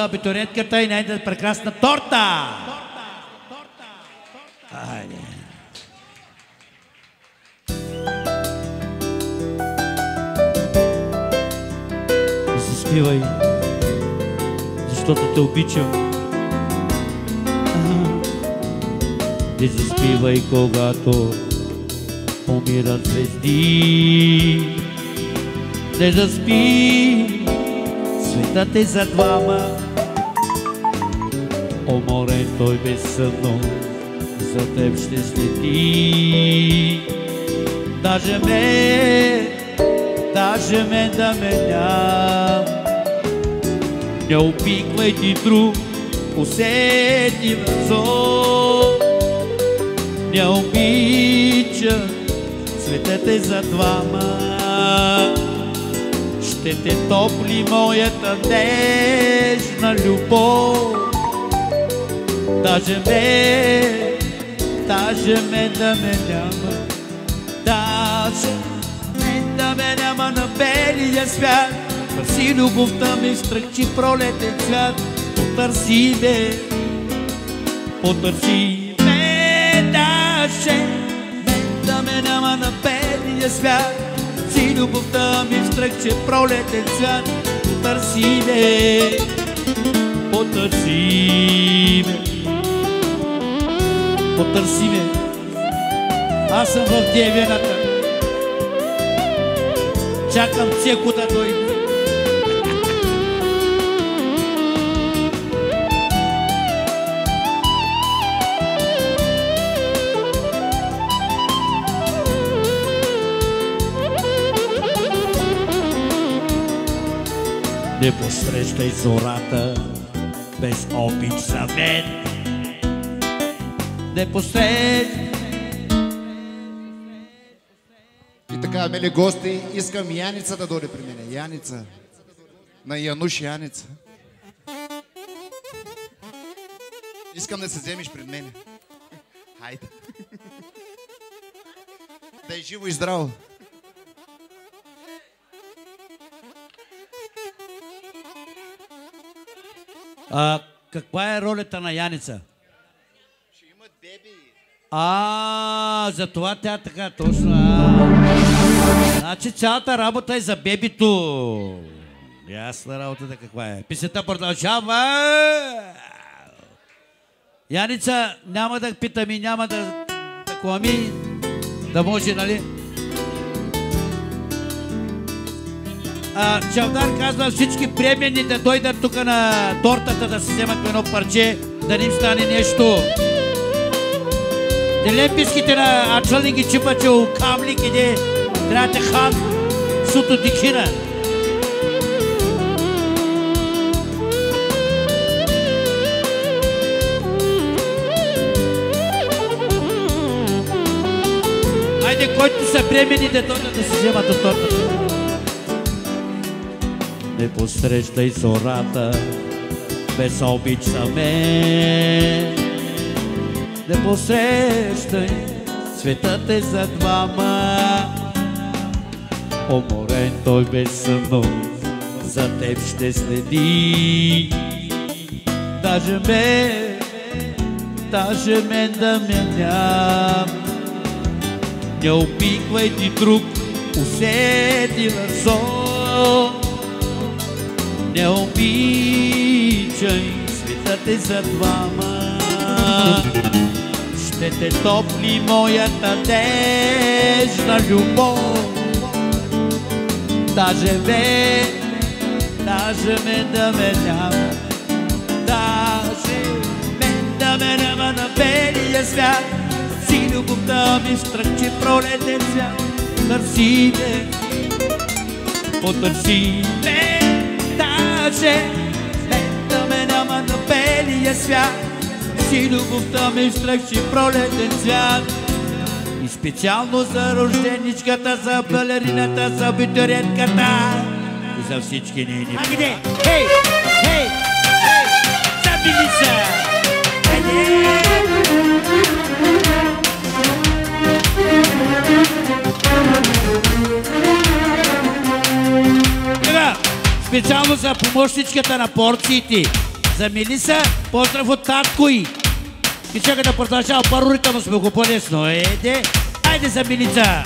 за абитуриентката и нейната прекрасна торта! Айде. Не заспивай, защото те обичам. Не заспивай, когато умират звезди. Не заспи, светът е за двама. Уморен той безсънно, за теб ще следи. Даже ме, даже ме да ме ням. Не опиквай ти друг, усетив сон. Не обича светът е за двама. Ще те топли моята нежна любов. Даже ме, даже ме да ме няма. Даже ме да ме няма на белия свят. Търси любовта ми, стръкчи пролетен цвят. Потърси ме, потърси ме, даже ме да ме няма на белия свят. Си любовта ми встръкче пролетен цвят. Потърси ме, потърси ме, потърси ме. Аз съм в девената. Чакам цеко да дойде. Не посрещай зората без обич за мен. Не посрещай И така, мили гости, искам Яница да дойде при мене. Яница. На Януш Яница. Искам да се вземеш пред мене. Хайде. Да е живо и здраво. А, каква е ролята на Яница? А, за това тя така точно. А. Значи цялата работа е за бебито. Ясна работата каква е. Писата продължава. Яница, няма да питам и няма да такова ми, да може, нали? А, Чавдар казва всички приемени да дойдат тук на тортата да си вземат едно парче, да не им стане нещо. Телеписките на ачални ги чипаче у камли, къде трябва да хан суто дикина. Айде, който са бремени, да дойдат да си вземат от тортата. Не посрещай зората без обич за мен. Не посрещай, светът е за двама. Уморен той безсънно, за теб ще следи. Даже ме, даже мен да ме няма. Не опиквай ти друг, усетила сон. Не обичай, светът е за двама. Ще те топли моята нежна любов. Даже ме, даже ме да ме няма. Даже ме да ме няма на белия свят. Си любовта ми стръчи пролетен свят. Търси ме, потърси ме, даже ме да ме няма на белия свят. Си любовта ми стръчи пролетен свят. И специално за рожденичката, за балерината, за абитуриентката и за всички нейни... А къде? Хей! Хей! Хей! Забили са! Сега, специално за помощничката на порциите. За Мелиса, поздрав от татко й. И чакай да продължава първо ритъм сме го по-лесно. Еде, айде за Милица.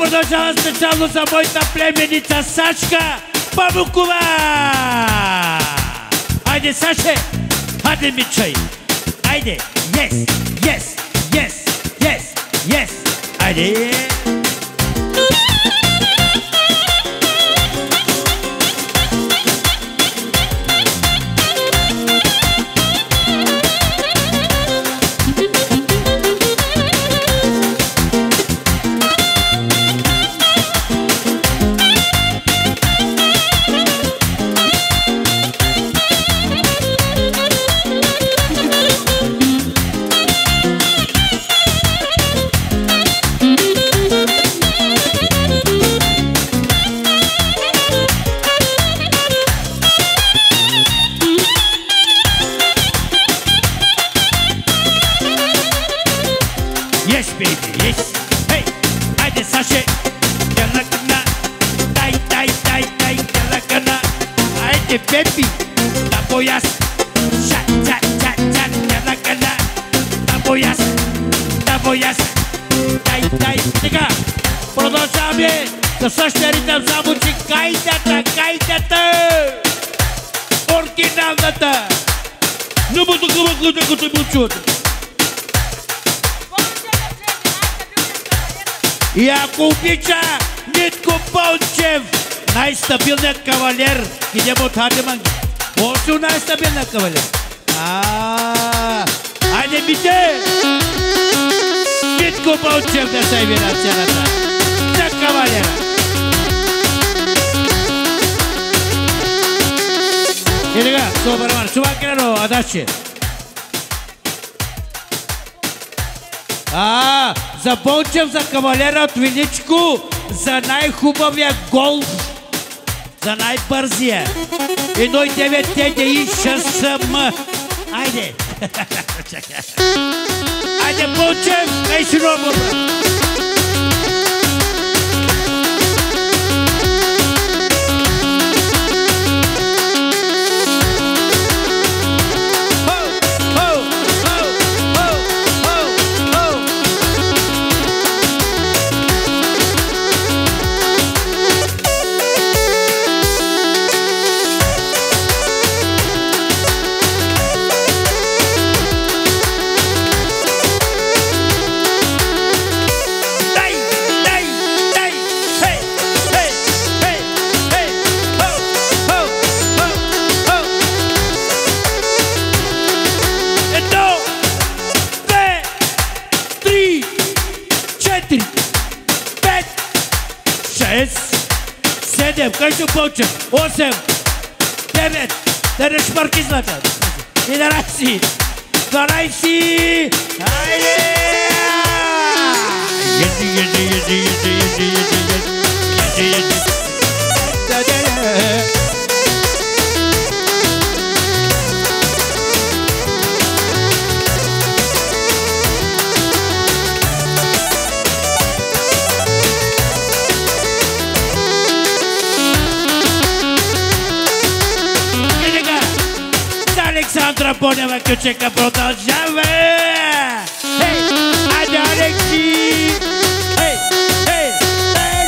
Продължава специално за моята племеница Сашка Памукова! Айде, Саше! Хайде, Мичай! Айде! Yes! Yes! Yes! Yes! Yes! Айде! Със същия ритъм, само че кайдата, кайдата. Оригиналната. Не му тук, ако те го чуете. И ако обича Нитко Пълчев, най-стабилният кавалер, идем от Хадеманги. Още най-стабилният кавалер. Айде мите! Нитко Пълчев да се яви на сцената. За кавалера. И така, Собърман, Шумакерано, Адаши. А, за Болчев, за кавалера от Величко, за най-хубавия гол, за най-бързия. 1,9 TDI 6M. Айде! Айде, Болчев, дай си брат! Majdu Bołczyk, osiem, dziewięć, teraz szparki zlata. Jedenaście. Alexandra Boneva que eu tinha que aprontar já vem. Hey, adorei que. Hey, hey, hey,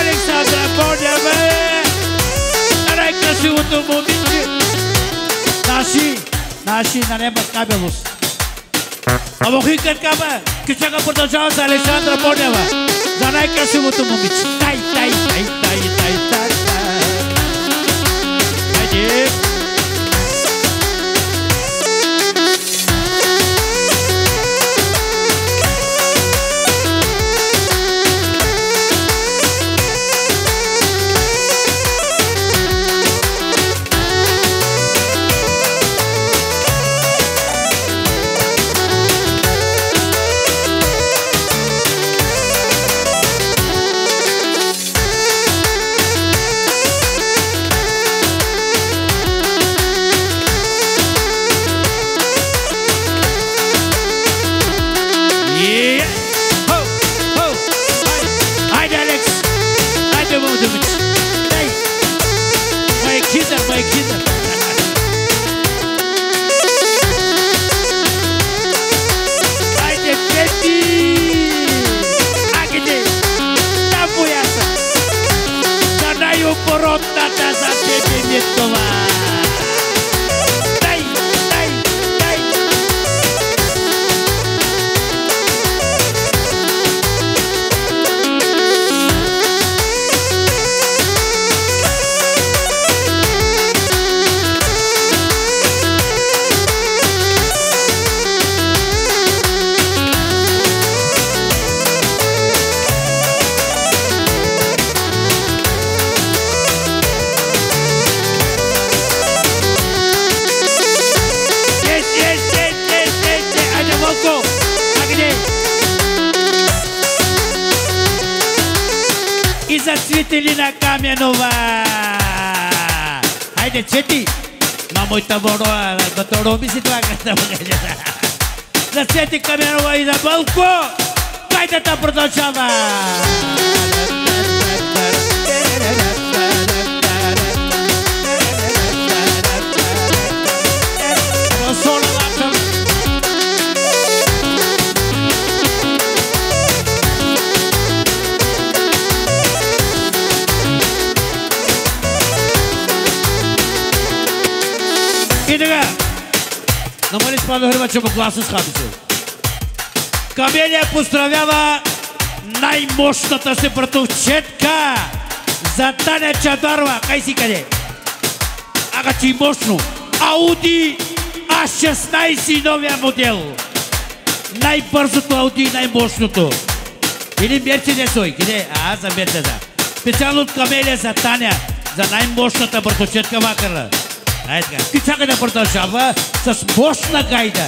Alexandra Boneva. Carai, cresci o teu momento. Nasci, nasci na lembra cabelos. Amo Ricardo Caba, que chega por todos nós, Alexandra Boneva. que cresci o teu momento. Tai, tai, tai, tai, tai, tai. Catilina Kamianova. Haydi Cheti. Mamuita Boroa, Dr. Obisitva. Да сети камерова и да бълко! Кайте та продължава! Намали спада хрбача по гласа с хапица. Камелия поздравява най-мощната си братовчетка за Таня Чадарова. Кай си къде? Ага ти мощно. Ауди А16 новия модел. Най-бързото Ауди, най-мощното. Или Мерцедесой. Къде? А, за Мерцеда. Специално от Камелия за Таня. За най-мощната братовчетка Макарла. aytgan. Kuchagina bir tosh boshla qayda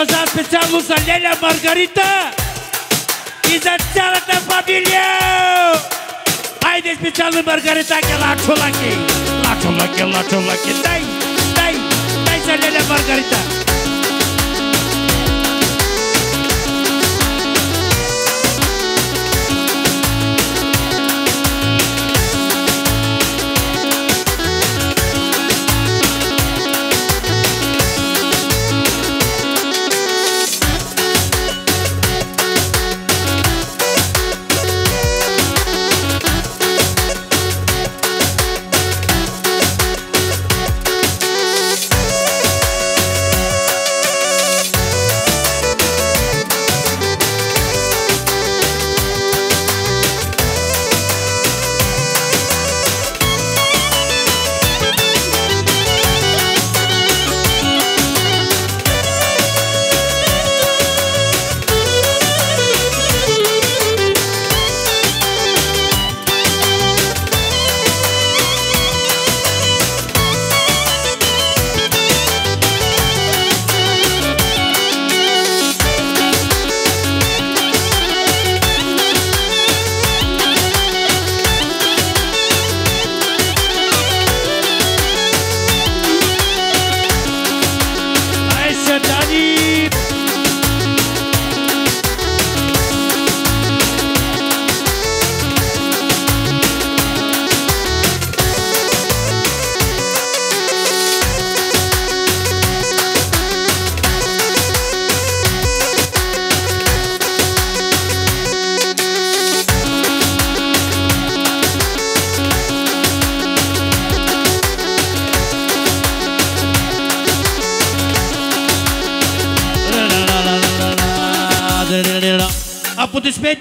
продължава специално за Леля Маргарита и за цялата фамилия! Айде специално Маргарита, лачо лаки! Лачо лаки, лачо лаки, дай, дай, дай за Леля Маргарита!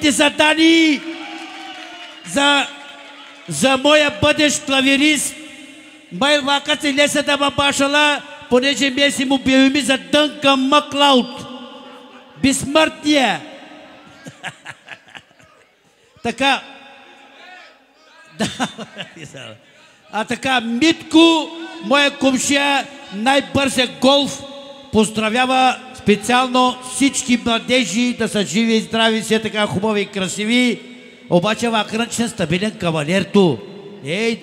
Аплодисменти за Дани! За, за моя бъдещ клавирист. Май се леса да ма башала, понеже ме си му биоми за Дънка Маклауд. Безсмъртния. така. А така, Митко, моя комшия, най-бързия голф, поздравява специално всички младежи да са живи и здрави, все така хубави и красиви. Обаче вакърнчен стабилен кавалерто. Ей,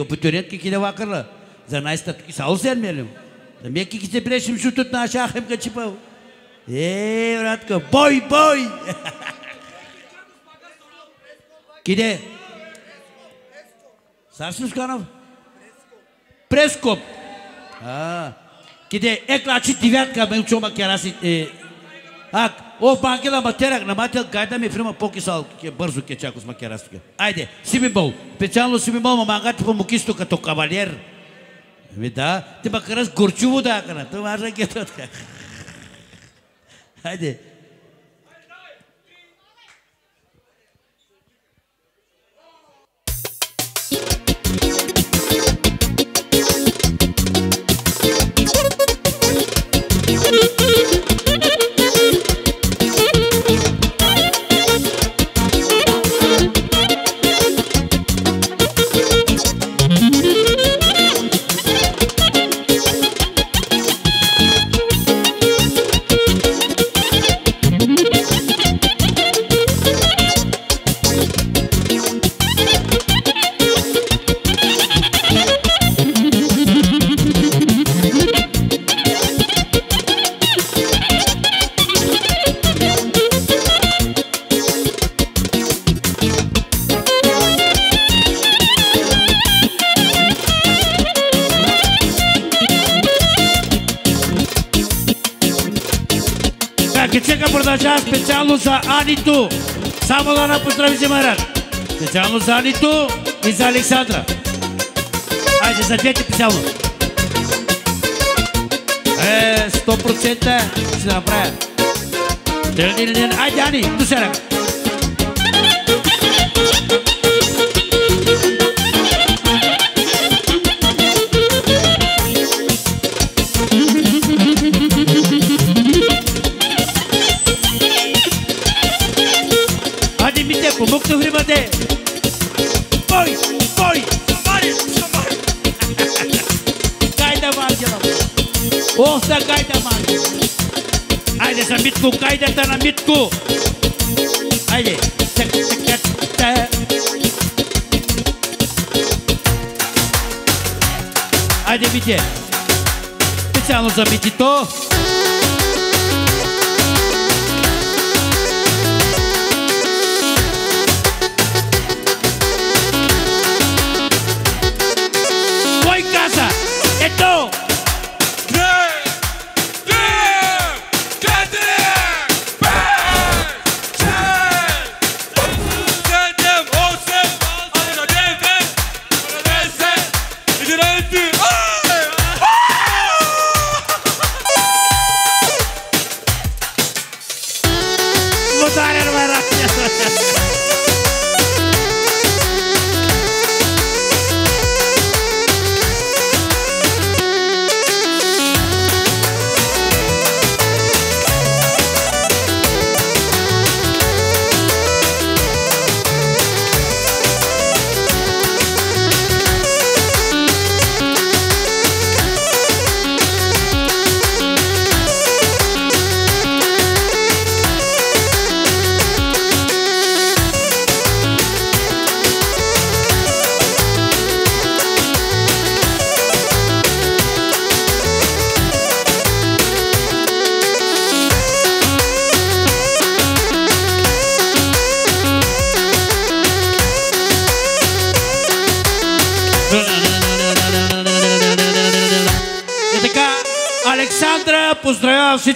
абитуриентки ки да вакърла. За най-статки са осен мелим. Да ми ки се брешим шутът на шахем качипал. Ей, братка, бой, бой! Киде? Сарсин Сканов? Прескоп. А, Киде еклачи девятка ме учома кераси. Е, ак, о банкела матерак на мател гайда ми фрима покисал ке бързо ке чако с макерас. Айде, сибимол. Специално сибимол ма мангати по мукисто като кавалер. Ми да, ти макарас горчуво да акана. Това ке тотка. Айде. За Анито. Само да на поздрави се Марат. Специално за Анито и за Александра. Айде, за двете специално. Е, 100% ще направя. Айде, Ани, до сега. Kayda var canım. Olsa kayda var. Айде за Митко, кайдата на Митко. Айде. Така, така, така. Айде, Мите. Специално за Митито.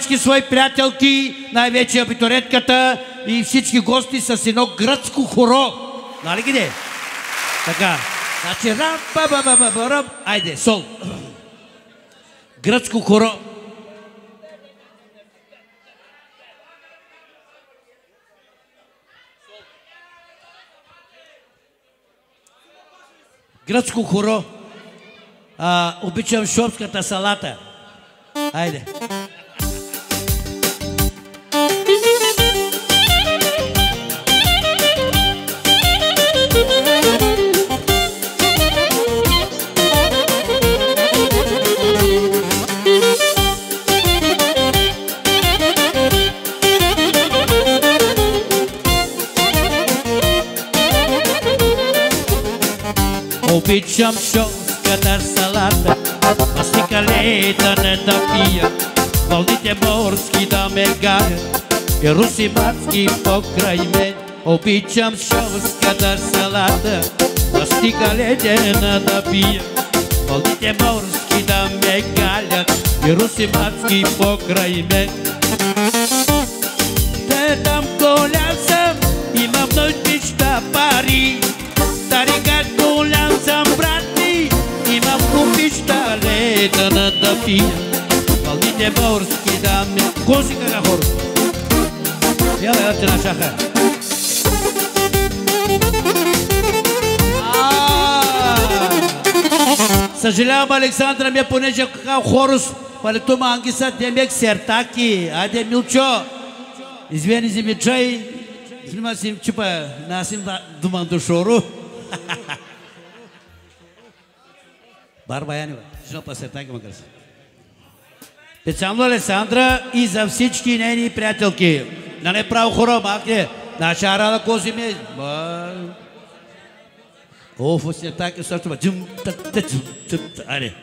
Всички свои приятелки, най-вече абитуретката и всички гости с едно гръцко хоро. Нали ги де? Така. Значи рам, ба, ба, ба, ба, ба, рам. Айде, сол. Гръцко хоро. Гръцко хоро. Обичам шопската салата. Айде. Обичам шопската салата, мастика лета не да пия, вълните морски да ме галят, и руси мацки покрай мен. Обичам шопската салата, мастика ледена да пия, вълните морски да ме галят, и руси мацки покрай мен. Купища лета на да пия. Вълните морски да ме... Коси кака хор? Я бе, още на шаха. Съжалявам, Александра ми, понеже какав хорус, палето мангиса, демек сертаки. Айде, Милчо, извини си ми чай, Снима си чупа, насим думан до шору. Барба Янева, жена па сертаки макар се. Специално Алесандра и за всички нейни приятелки. На не право хора, махне. Наша рада кози ми. О, фу сертаки също. Джум, тът, тът, джум, тът, айде.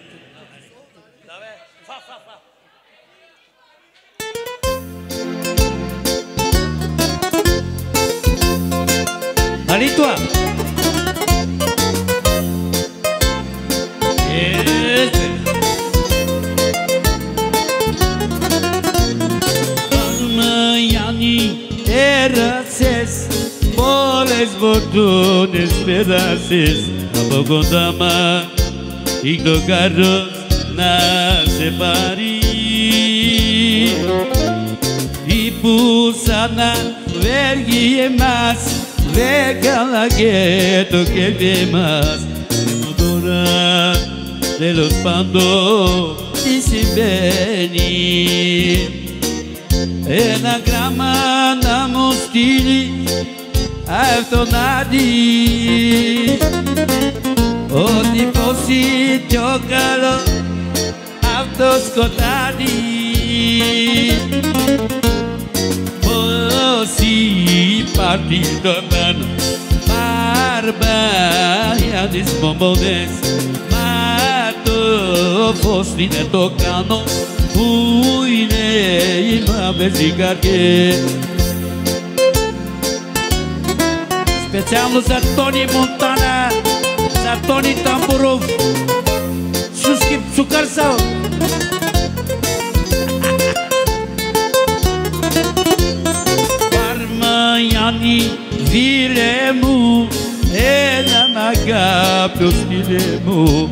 Нали това? φορτούνες περάσεις από κοντά μας το καρός να σε πάρει. Η που σαν να βέργει εμάς δεν καλά και το κέφι μας Ενώ τώρα τέλος πάντων τι συμβαίνει. Ένα γράμμα να μου στείλει αυτό να δει ότι πως καλό αυτό σκοτάδι. Πως υπάρχει το επάνω μπαρμπάρια τις μπομπονές μα το φως είναι το που είναι η μαύρες καρκέ Специално за Тони Монтана, за Тони Тамбуров, Шуски Цукърсал. Parmaiani viremu, ena magapos nilemu.